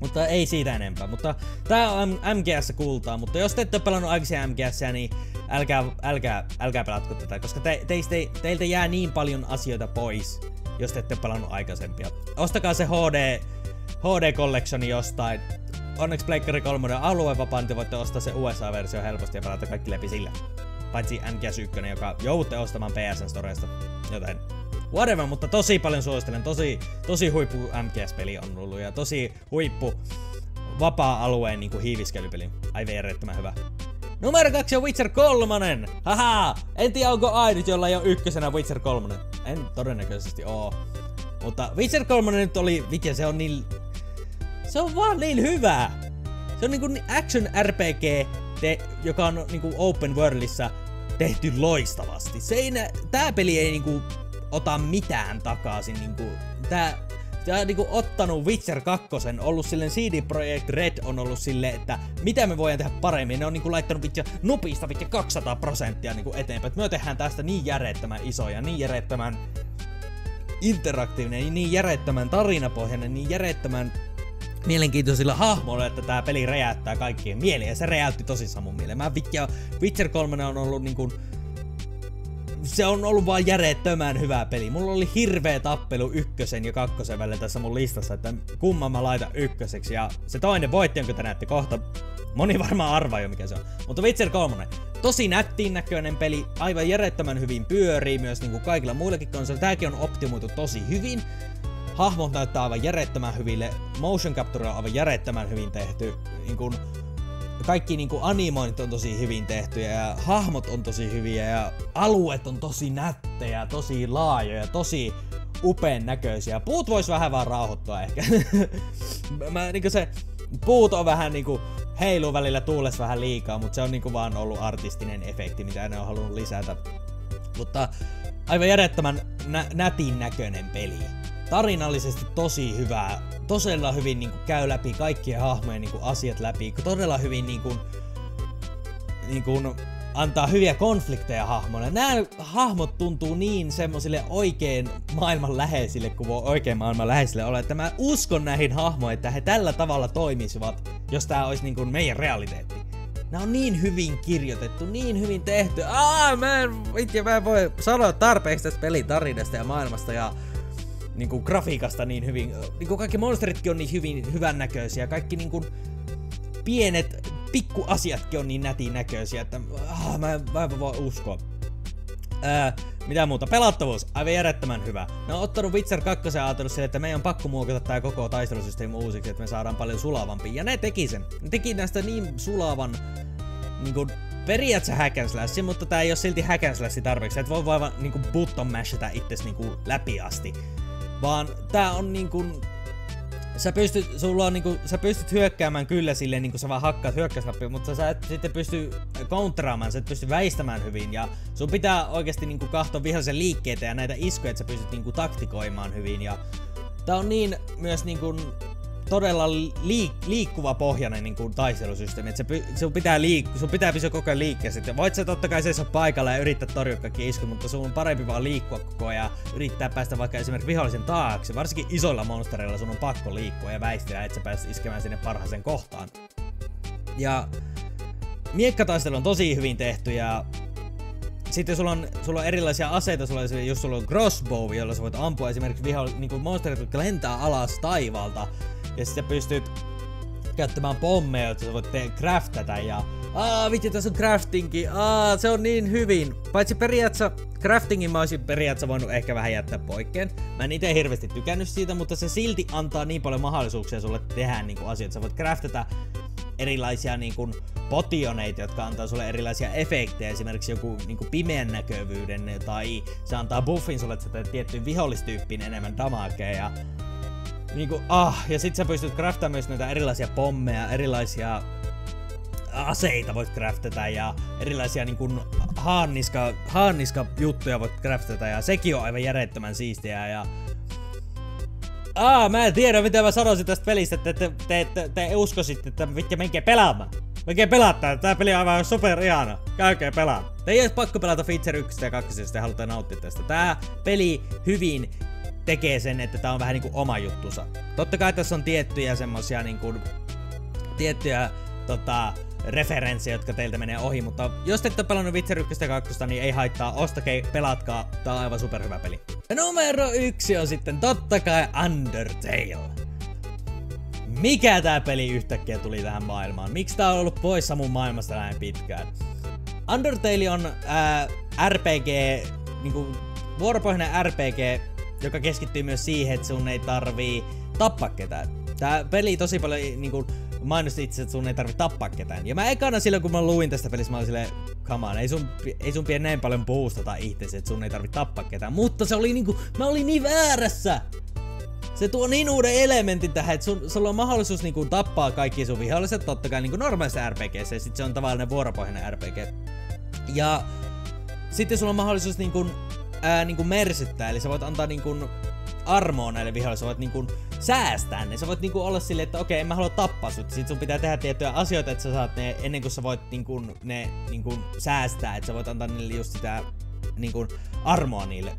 Mutta ei siitä enempää. Mutta tää on MGS kultaa, mutta jos te ette ole pelannut aikaisemmin MGS, niin älkää, älkää, älkää pelatko tätä, koska te, teistä, teiltä jää niin paljon asioita pois, jos te ette ole pelannut aikaisempia. Ostakaa se HD, HD Collectioni jostain. Onneksi Pleikkari 3 on aluevapaa, niin te voitte ostaa se USA-versio helposti ja pelata kaikki läpi sillä. Paitsi MGS 1, joka joudutte ostamaan PSN Storesta. Joten whatever, mutta tosi paljon suosittelen. Tosi, tosi huippu MGS-peli on ollut ja tosi huippu vapaa-alueen niin hiiviskelypeli. Ai verrettömän hyvä. Numero kaksi on Witcher 3. Haha! En tiedä onko ainut, jolla ei ole ykkösenä Witcher 3. En todennäköisesti oo. Mutta Witcher 3 nyt oli, mikä se on niin... Se on vaan niin hyvä! Se on niinku action RPG, te, joka on niinku open worldissa tehty loistavasti. Se ei nä, tää peli ei niinku ota mitään takaisin. Niinku, tää, tää on niinku ottanut Witcher 2, ollut silleen CD Projekt Red on ollut silleen, että mitä me voidaan tehdä paremmin. Ne on niinku laittanut vitsi nupista vitsi 200 prosenttia niinku eteenpäin. Et me tehdään tästä niin järjettömän iso ja niin järjettömän interaktiivinen, niin järjettömän tarinapohjainen, niin järjettömän mielenkiintoisilla hahmoilla, että tämä peli räjäyttää kaikkien mieliä. Ja se räjäytti tosissaan mun mieleen. Mä Witcher 3 on ollut niinku se on ollut vaan järjettömän hyvä peli. Mulla oli hirveä tappelu ykkösen ja kakkosen välillä tässä mun listassa, että kumman mä laitan ykköseksi. Ja se toinen voitti, jonka te näette kohta. Moni varmaan arvaa jo mikä se on. Mutta Witcher 3. Tosi nättiin näköinen peli, aivan järjettömän hyvin pyörii myös niinku kaikilla muillakin konsolilla. Tääkin on optimoitu tosi hyvin. hahmot näyttää aivan järjettömän hyville, motion capture on aivan järjettömän hyvin tehty, niin kun, kaikki niin animoinnit on tosi hyvin tehty ja hahmot on tosi hyviä ja alueet on tosi nättejä, tosi laajoja, tosi upean näköisiä. Puut vois vähän vaan rauhoittua ehkä. Mä, niin se, puut on vähän niinku heiluu välillä tuulessa vähän liikaa, mutta se on niinku vaan ollut artistinen efekti, mitä ne on halunnut lisätä. Mutta aivan järjettömän nä- nätin näköinen peli. Tarinallisesti tosi hyvää. Todella hyvin niinku käy läpi kaikkien hahmojen niinku asiat läpi. Todella hyvin niinku, niinku antaa hyviä konflikteja hahmoille. Nämä hahmot tuntuu niin semmosille oikein maailman läheisille, kuin voi oikein maailman läheisille olla, että mä uskon näihin hahmoihin, että he tällä tavalla toimisivat, jos tää olisi niin kuin meidän realiteetti. Nämä on niin hyvin kirjoitettu, niin hyvin tehty. Aa, mä en, mä en voi sanoa tarpeeksi tästä pelin tarinasta ja maailmasta ja niin kuin grafiikasta niin hyvin. Niin kuin kaikki monsteritkin on niin hyvin hyvän näköisiä. Kaikki niin kuin pienet pikkuasiatkin on niin nätin näköisiä, että ah, mä, mä en voi uskoa. Ää, mitä muuta? Pelattavuus, aivan järjettömän hyvä. Ne on ottanut Witcher 2 ja ajatellut sille, että meidän on pakko muokata tää koko taistelusysteemi uusiksi, että me saadaan paljon sulavampi. Ja ne teki sen. Ne teki näistä niin sulavan, niinku periaatteessa hack mutta tää ei ole silti hack tarpeeksi. Et voi vaan niinku button mashata itses niinku läpi asti. Vaan tää on niinku sä pystyt, sulla on niinku, sä pystyt hyökkäämään kyllä silleen niinku sä vaan hakkaat hyökkäysnappia, mutta sä et sitten pysty kontraamaan, sä et pysty väistämään hyvin. Ja sun pitää oikeasti niinku kahtoa vihollisen liikkeitä ja näitä iskuja, että sä pystyt niinku taktikoimaan hyvin. Ja tää on niin myös niinku todella liik- liikkuva pohjainen niin kuin taistelusysteemi, että se sun pitää, liik- sun pitää pysyä koko ajan liikkeessä. Et voit sä totta kai seisoo paikalla ja yrittää torjua kaikki isku, mutta sun on parempi vaan liikkua koko ajan ja yrittää päästä vaikka esimerkiksi vihollisen taakse. Varsinkin isoilla monstereilla sun on pakko liikkua ja väistää, että sä pääset iskemään sinne parhaaseen kohtaan. Ja miekkataistelu on tosi hyvin tehty ja sitten sulla on, sulla on erilaisia aseita, sulla on, jos sulla on crossbow, jolla sä voit ampua esimerkiksi viho, niin monsterit, jotka lentää alas taivaalta, ja sitten pystyt käyttämään pommeja, joita sä voit te- craftata ja Aa, vittu, tässä on craftingi. Aa, se on niin hyvin. Paitsi periaatteessa craftingin mä olisin periaatteessa voinut ehkä vähän jättää poikkeen. Mä en itse hirveästi tykännyt siitä, mutta se silti antaa niin paljon mahdollisuuksia sulle tehdä niinku asioita. Sä voit craftata erilaisia niinku potioneita, jotka antaa sulle erilaisia efektejä, esimerkiksi joku niinku pimeän näkövyyden, tai se antaa buffin sulle, että sä teet tiettyyn vihollistyyppiin enemmän damagea, ja niinku, ah, ja sit sä pystyt craftamaan myös näitä erilaisia pommeja, erilaisia aseita voit craftata ja erilaisia niin kuin haanniska, haanniska juttuja voit craftata ja sekin on aivan järjettömän siistiä ja Aa, mä en tiedä mitä mä sanoisin tästä pelistä, että te, te, te, te uskoisitte, että vittu menkää pelaamaan. Menkää pelata, tää peli on aivan super ihana. Käykää pelaa. Te ei edes pakko pelata Feature 1 ja 2, jos te haluatte nauttia tästä. Tää peli hyvin tekee sen, että tää on vähän niinku oma juttusa. Totta kai tässä on tiettyjä semmosia niinku, tiettyjä tota, referenssejä, jotka teiltä menee ohi, mutta jos te ette ole pelannut Witcher 1 ja 2, niin ei haittaa, ostakaa, pelatkaa, tää on aivan superhyvä peli. Ja numero yksi on sitten totta kai Undertale. Mikä tää peli yhtäkkiä tuli tähän maailmaan? Miksi tää on ollut poissa mun maailmasta näin pitkään? Undertale on ää, RPG, niinku vuoropohjainen RPG, joka keskittyy myös siihen, että sun ei tarvii tappaa ketään. Tää peli tosi paljon niinku, mainosti itse, että sun ei tarvi tappaa ketään. Ja mä ekana silloin, kun mä luin tästä pelistä, mä olin silleen, come on, ei sun, ei sun pidä näin paljon boostata itse, että sun ei tarvi tappaa ketään. Mutta se oli niinku, mä olin niin väärässä! Se tuo niin uuden elementin tähän, että sun, sulla on mahdollisuus niinku tappaa kaikki sun viholliset, totta kai niinku normaalissa RPGssä, ja sit se on tavallinen vuoropohjainen RPG. Ja sitten sulla on mahdollisuus niinku, ää, niinku mersittää, eli sä voit antaa niinku armoa näille vihollisille, sä voit niinku säästää ne. Sä voit niinku olla silleen, että okei, en mä halua tappaa sut. Sit sun pitää tehdä tiettyjä asioita, että sä saat ne ennen kuin sä voit niinku ne niinku säästää. Että sä voit antaa niille just sitä niinku armoa niille.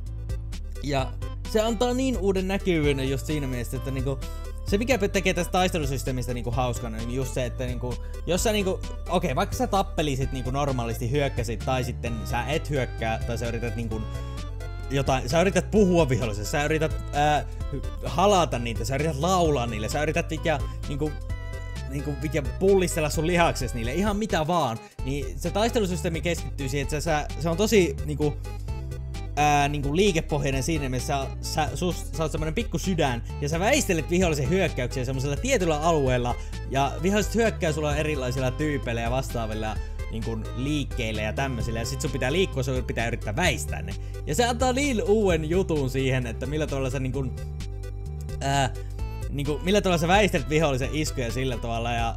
Ja se antaa niin uuden näkyvyyden just siinä mielessä, että niinku se mikä tekee tästä taistelusysteemistä niinku hauskana, niin just se, että niinku, jos sä niinku, okei, okay, vaikka sä tappelisit niinku normaalisti hyökkäsit, tai sitten sä et hyökkää, tai sä yrität niinku jotain, sä yrität puhua viholliselle, sä yrität ää, halata niitä, sä yrität laulaa niille, sä yrität mikä, niinku, niinku, mikä pullistella sun lihakses niille, ihan mitä vaan, niin se taistelusysteemi keskittyy siihen, että sä, se on tosi niinku, ää, niinku liikepohjainen siinä, missä sä, sus, sä oot semmonen pikku sydän, ja sä väistelet vihollisen hyökkäyksiä semmoisella tietyllä alueella, ja viholliset hyökkää sulla erilaisilla tyypeillä ja vastaavilla niin kuin liikkeille ja tämmöisillä, ja sit sun pitää liikkua, sun pitää yrittää väistää ne. Ja se antaa niin uuden jutun siihen, että millä tavalla sä niin kuin, ää, niin kuin, millä tavalla sä väistelet vihollisen iskuja sillä tavalla, ja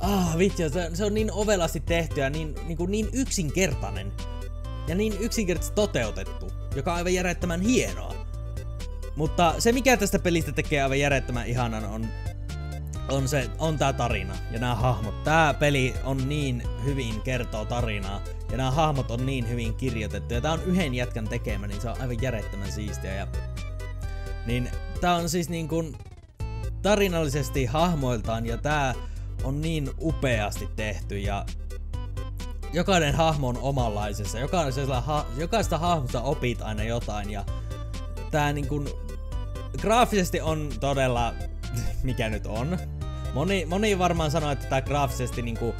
ah, vitsi, se, se on niin ovelasti tehty ja niin, niin, kuin niin yksinkertainen. Ja niin yksinkertaisesti toteutettu, joka on aivan järjettömän hienoa. Mutta se mikä tästä pelistä tekee aivan järjettömän ihanan on on, se, on tää tarina ja nämä hahmot. Tää peli on niin hyvin kertoo tarinaa ja nämä hahmot on niin hyvin kirjoitettu ja tää on yhden jätkän tekemä, niin se on aivan järjettömän siistiä ja niin tää on siis niin kuin tarinallisesti hahmoiltaan ja tää on niin upeasti tehty ja jokainen hahmo on omanlaisessa. Jokaisesta, ha, jokaista hahmosta opit aina jotain ja tää niin kuin graafisesti on todella mikä nyt on. Moni, moni varmaan sanoo, että tää graafisesti niinku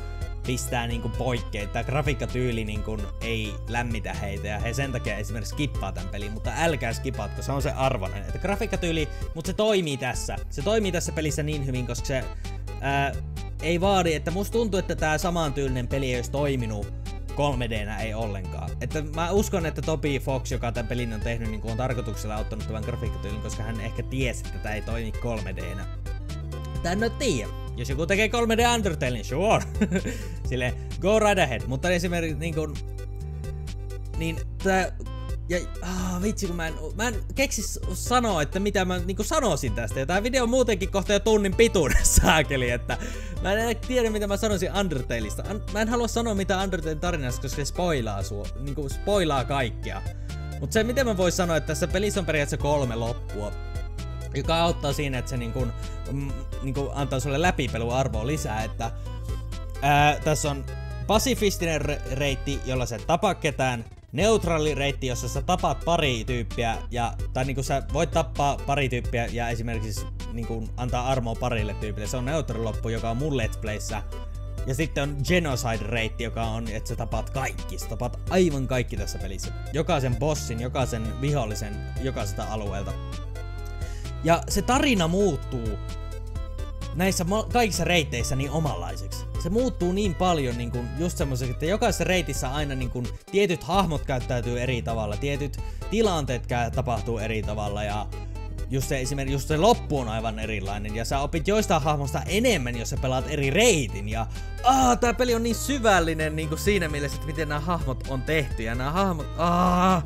pistää niinku poikkeen. Tää grafiikkatyyli niinku ei lämmitä heitä ja he sen takia esimerkiksi skippaa tämän pelin, mutta älkää skipatko, se on se arvoinen. Että grafiikkatyyli, mutta se toimii tässä. Se toimii tässä pelissä niin hyvin, koska se ää, ei vaadi, että musta tuntuu, että tää samantyylinen peli ei olisi toiminut 3Dnä ei ollenkaan. Että mä uskon, että Toby Fox, joka tämän pelin on tehnyt, niin on tarkoituksella ottanut tämän grafiikkatyylin, koska hän ehkä tiesi, että tämä ei toimi 3Dnä. Tää en tiedä. Jos joku tekee 3D Undertale, niin sure. Sille go right ahead. Mutta esimerkiksi niin kun, niin tää ja ah, vitsi kun mä en, mä en keksis sanoa, että mitä mä niinku sanoisin tästä. Ja tää video on muutenkin kohta jo tunnin pituinen saakeli, että mä en tiedä mitä mä sanoisin Undertaleista. An, mä en halua sanoa mitä Undertale tarinasta, koska se spoilaa sua, niinku spoilaa kaikkea. Mutta se miten mä vois sanoa, että tässä pelissä on periaatteessa kolme loppua. Joka auttaa siinä, että se niinku, mm, niinku antaa sulle läpipeluarvoa lisää, että ää, tässä on pasifistinen reitti, jolla sä tapa ketään, neutraali reitti, jossa sä tapaat pari tyyppiä, ja, tai niinku sä voit tappaa pari tyyppiä ja esimerkiksi niinku antaa armoa parille tyypille. Se on neutraali loppu, joka on mun Let's Playssä. Ja sitten on Genocide-reitti, joka on, että sä tapaat kaikki. Sä tapaat aivan kaikki tässä pelissä. Jokaisen bossin, jokaisen vihollisen, jokaisesta alueelta. Ja se tarina muuttuu näissä kaikissa reitteissä niin omanlaiseksi. Se muuttuu niin paljon niin kuin just semmoiseksi, että jokaisessa reitissä aina niin kuin, tietyt hahmot käyttäytyy eri tavalla, tietyt tilanteet tapahtuu eri tavalla ja just se, esimerkiksi just se loppu on aivan erilainen ja sä opit joistain hahmosta enemmän, jos sä pelaat eri reitin ja aah, tää peli on niin syvällinen niin kuin siinä mielessä, että miten nämä hahmot on tehty ja nämä hahmot, aah,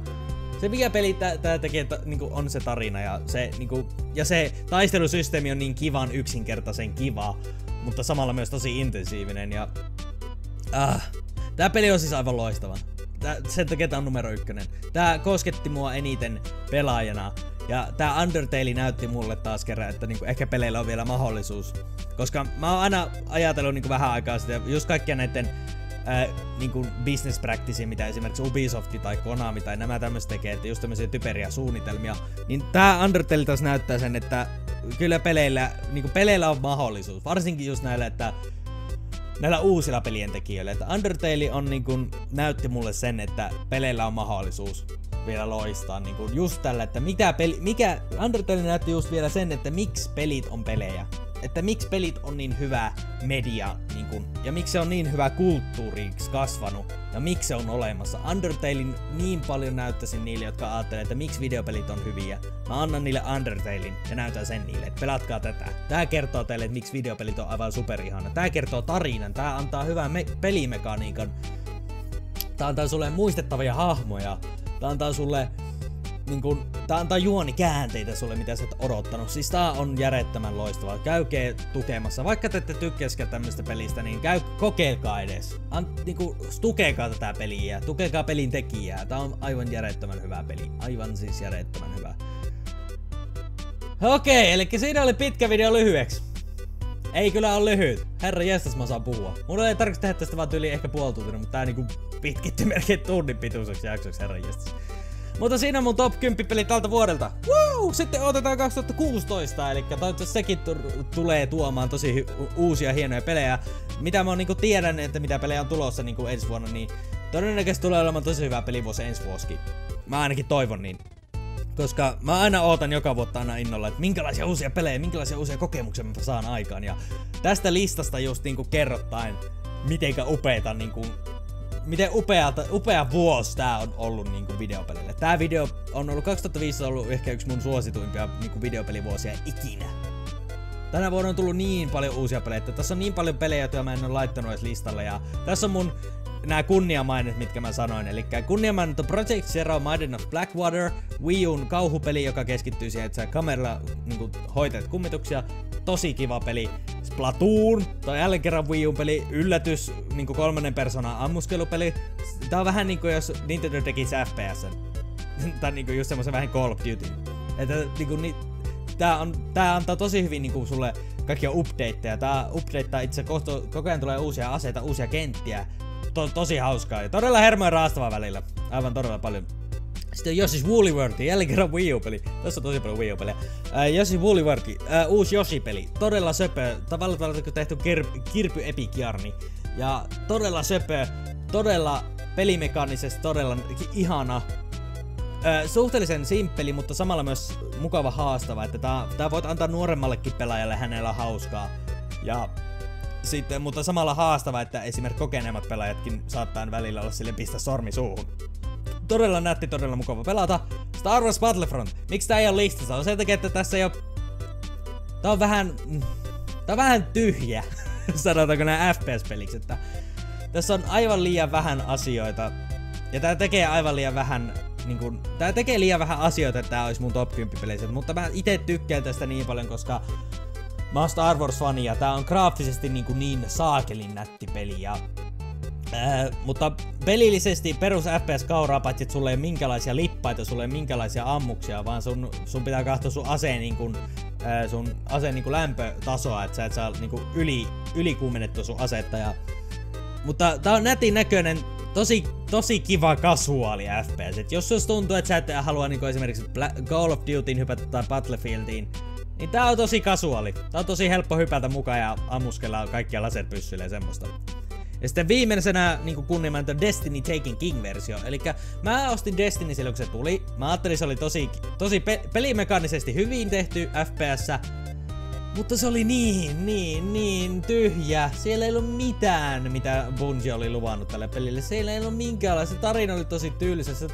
se mikä peli tää tekee niinku, on se tarina ja se, niinku, ja se taistelusysteemi on niin kivan yksinkertaisen kiva mutta samalla myös tosi intensiivinen ja... Ah, tää peli on siis aivan loistava. Tää, sen takia tää on numero ykkönen. Tää kosketti mua eniten pelaajana. Ja tää Undertale näytti mulle taas kerran, että niinku ehkä peleillä on vielä mahdollisuus. Koska mä oon aina ajatellut niinku vähän aikaa sitten, just kaikkia näiden ää, niinku business practice, mitä esimerkiksi Ubisoft tai Konami tai nämä tämmöiset tekee, että just tämmöisiä typeriä suunnitelmia, niin tää Undertale taas näyttää sen, että kyllä peleillä, niinku peleillä on mahdollisuus, varsinkin just näillä, että näillä uusilla pelien tekijöillä, että Undertale on niinku, näytti mulle sen, että peleillä on mahdollisuus vielä loistaa niinku just tällä, että mitä peli, mikä, Undertale näytti just vielä sen, että miksi pelit on pelejä että miksi pelit on niin hyvä media niin kun, ja miksi se on niin hyvä kulttuuriksi kasvanut ja miksi se on olemassa. Undertalein niin paljon näyttäisin niille, jotka ajattelee, että miksi videopelit on hyviä. Mä annan niille Undertalein ja näytän sen niille, että pelatkaa tätä. Tää kertoo teille, että miksi videopelit on aivan superihana. Tää kertoo tarinan, tää antaa hyvän me- pelimekaniikan. Tää antaa sulle muistettavia hahmoja. Tää antaa sulle niin kun, tää antaa juoni käänteitä sulle, mitä sä et odottanut. Siis tää on järjettömän loistava. Käykää tukemassa. Vaikka te ette tykkäskään tämmöstä pelistä, niin käy, kokeilkaa edes. An, niinku, tukekaa tätä peliä. Tukekaa pelin tekijää. Tää on aivan järjettömän hyvä peli. Aivan siis järjettömän hyvä. Okei, eli siinä oli pitkä video lyhyeksi. Ei kyllä ole lyhyt. Herra jestas mä saan puhua. Mulla ei tarvitse tehdä tästä vaan tyyli ehkä puoli tuntia, mutta tää niinku pitkitty melkein tunnin pituiseksi jaksoksi, herra jestas. Mutta siinä on mun top 10 peli tältä vuodelta. Woo! Sitten otetaan 2016, eli toivottavasti sekin tulee tuomaan tosi uusia hienoja pelejä. Mitä mä niinku tiedän, että mitä pelejä on tulossa niinku ensi vuonna, niin todennäköisesti tulee olemaan tosi hyvä pelivuosi ensi vuosikin. Mä ainakin toivon niin. Koska mä aina ootan joka vuotta aina innolla, että minkälaisia uusia pelejä, minkälaisia uusia kokemuksia mä saan aikaan. Ja tästä listasta just niinku kerrottain, mitenkä upeita niinku miten upeata, upea vuosi tää on ollut niinku videopelille. Tää video on ollut 2005 ollut ehkä yksi mun suosituimpia niinku videopelivuosia ikinä. Tänä vuonna on tullut niin paljon uusia pelejä, että tässä on niin paljon pelejä, joita mä en ole laittanut edes listalle. Ja tässä on mun nämä kunniamainet, mitkä mä sanoin. Eli kunniamainet on Project Zero Maiden of Blackwater, Wii U'n kauhupeli, joka keskittyy siihen, että sä kameralla niin hoitat kummituksia. Tosi kiva peli. Splatoon, toi jälleen kerran Wii U'n peli, yllätys, niin kolmannen persoonan ammuskelupeli. Tää on vähän niinku jos Nintendo tekisi FPS. tai niinku just semmoisen vähän Call of Duty. Että niinku, ni, tää, on, tää antaa tosi hyvin niinku sulle kaikkia updateja. Tää updateaa itse koko, koko ajan tulee uusia aseita, uusia kenttiä. To, tosi hauskaa ja todella hermoja raastava välillä. Aivan todella paljon. Sitten Yoshi's Woolly World, jälleen kerran Wii U-peli. Tässä on tosi paljon Wii U-pelejä. Äh, Yoshi's Woolly World, äh, uusi Yoshi-peli. Todella söpö. Tavallaan tavalla tehty kir- kirpy epikiarni. Ja todella söpö. Todella pelimekaanisesti todella ihana. Äh, suhteellisen simppeli, mutta samalla myös mukava haastava, että tää, tää voit antaa nuoremmallekin pelaajalle hänellä hauskaa. Ja sitten, mutta samalla haastava, että esimerkiksi kokeneemmat pelaajatkin saattaa välillä olla sille pistä sormi suuhun. Todella nätti, todella mukava pelata. Star Wars Battlefront. Miksi tää ei ole listassa? On sen takia, että tässä ei ole... Tää on vähän... Tää on vähän tyhjä, sanotaanko nää FPS-peliksi, että... Tässä on aivan liian vähän asioita. Ja tää tekee aivan liian vähän niin kun, tää tekee liian vähän asioita, että tää olisi mun top 10 peleissä, mutta mä itse tykkään tästä niin paljon, koska mä oon Star Wars-fani ja tää on graafisesti niin, kuin niin saakelin nätti peli ja Äh, mutta pelillisesti perus FPS kauraa, paitsi että sulle ei minkälaisia lippaita, sulle ei minkälaisia ammuksia, vaan sun, sun pitää katsoa sun aseen niin kuin, äh, sun aseen niin lämpötasoa, että sä et saa niin kuin yli, ylikuumennettua sun asetta. Ja... Mutta tää on nätin näköinen, tosi, tosi kiva kasuaali FPS. Et jos susta tuntuu, että sä et halua niin esimerkiksi Call of Dutyin hypätä tai Battlefieldiin, niin tää on tosi kasuaali. Tää on tosi helppo hypätä mukaan ja ammuskella kaikkia laset pyssyille ja semmoista. Ja sitten viimeisenä niin kunniamainen Destiny Taking King-versio. Eli mä ostin Destiny silloin kun se tuli. Mä ajattelin se oli tosi, tosi pe- pelimekaanisesti hyvin tehty FPS. Mutta se oli niin, niin, niin tyhjä. Siellä ei ollut mitään, mitä Bungie oli luvannut tälle pelille. Siellä ei ollut minkäänlaista. Tarina oli tosi tylsä. Se,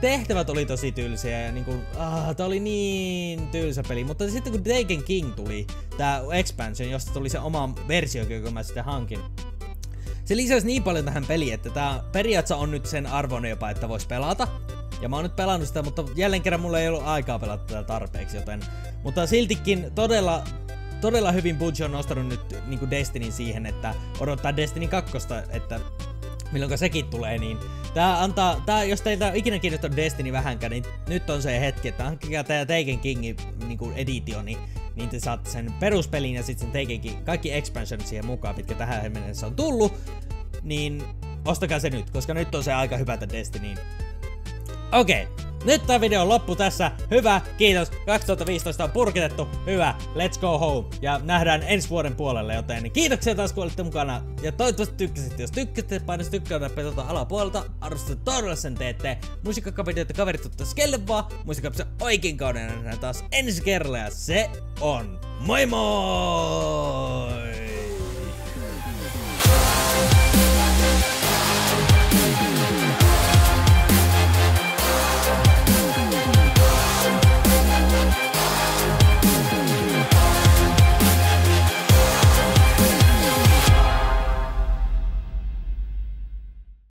tehtävät oli tosi tylsiä ja niinku, ah, tää oli niin tylsä peli. Mutta sitten kun Taken King tuli, tää expansion, josta tuli se oma versio, joka mä sitten hankin, se lisäsi niin paljon tähän peliin, että tää periaatteessa on nyt sen arvon jopa, että vois pelata. Ja mä oon nyt pelannut sitä, mutta jälleen kerran mulla ei ollut aikaa pelata tätä tarpeeksi, joten... Mutta siltikin todella, todella hyvin Bungie on nostanut nyt niin Destiny siihen, että odottaa Destiny 2, että milloin sekin tulee, niin tää antaa, tää, jos teitä on ikinä kiinnostunut Destiny vähänkään, niin nyt on se hetki, että hankkikaa tää Taken Kingin niin editio, niin, niin te saatte sen peruspelin ja sitten sen Taken King, kaikki expansion siihen mukaan, mitkä tähän mennessä on tullut, niin ostakaa se nyt, koska nyt on se aika hypätä Destinyin. Okei, okay. Nyt tämä video on loppu tässä. Hyvä, kiitos. 2015 on purkitettu. Hyvä, let's go home. Ja nähdään ensi vuoden puolelle, joten kiitoksia taas kun olitte mukana. Ja toivottavasti tykkäsitte. Jos tykkäsitte, paina se tykkää tuolta alapuolelta. Arvostatte todella sen teette. Musiikkakapideoita kaverit ottais kelle vaan. Musiikkapissa oikein kauden taas ensi kerralla. Ja se on moi moi!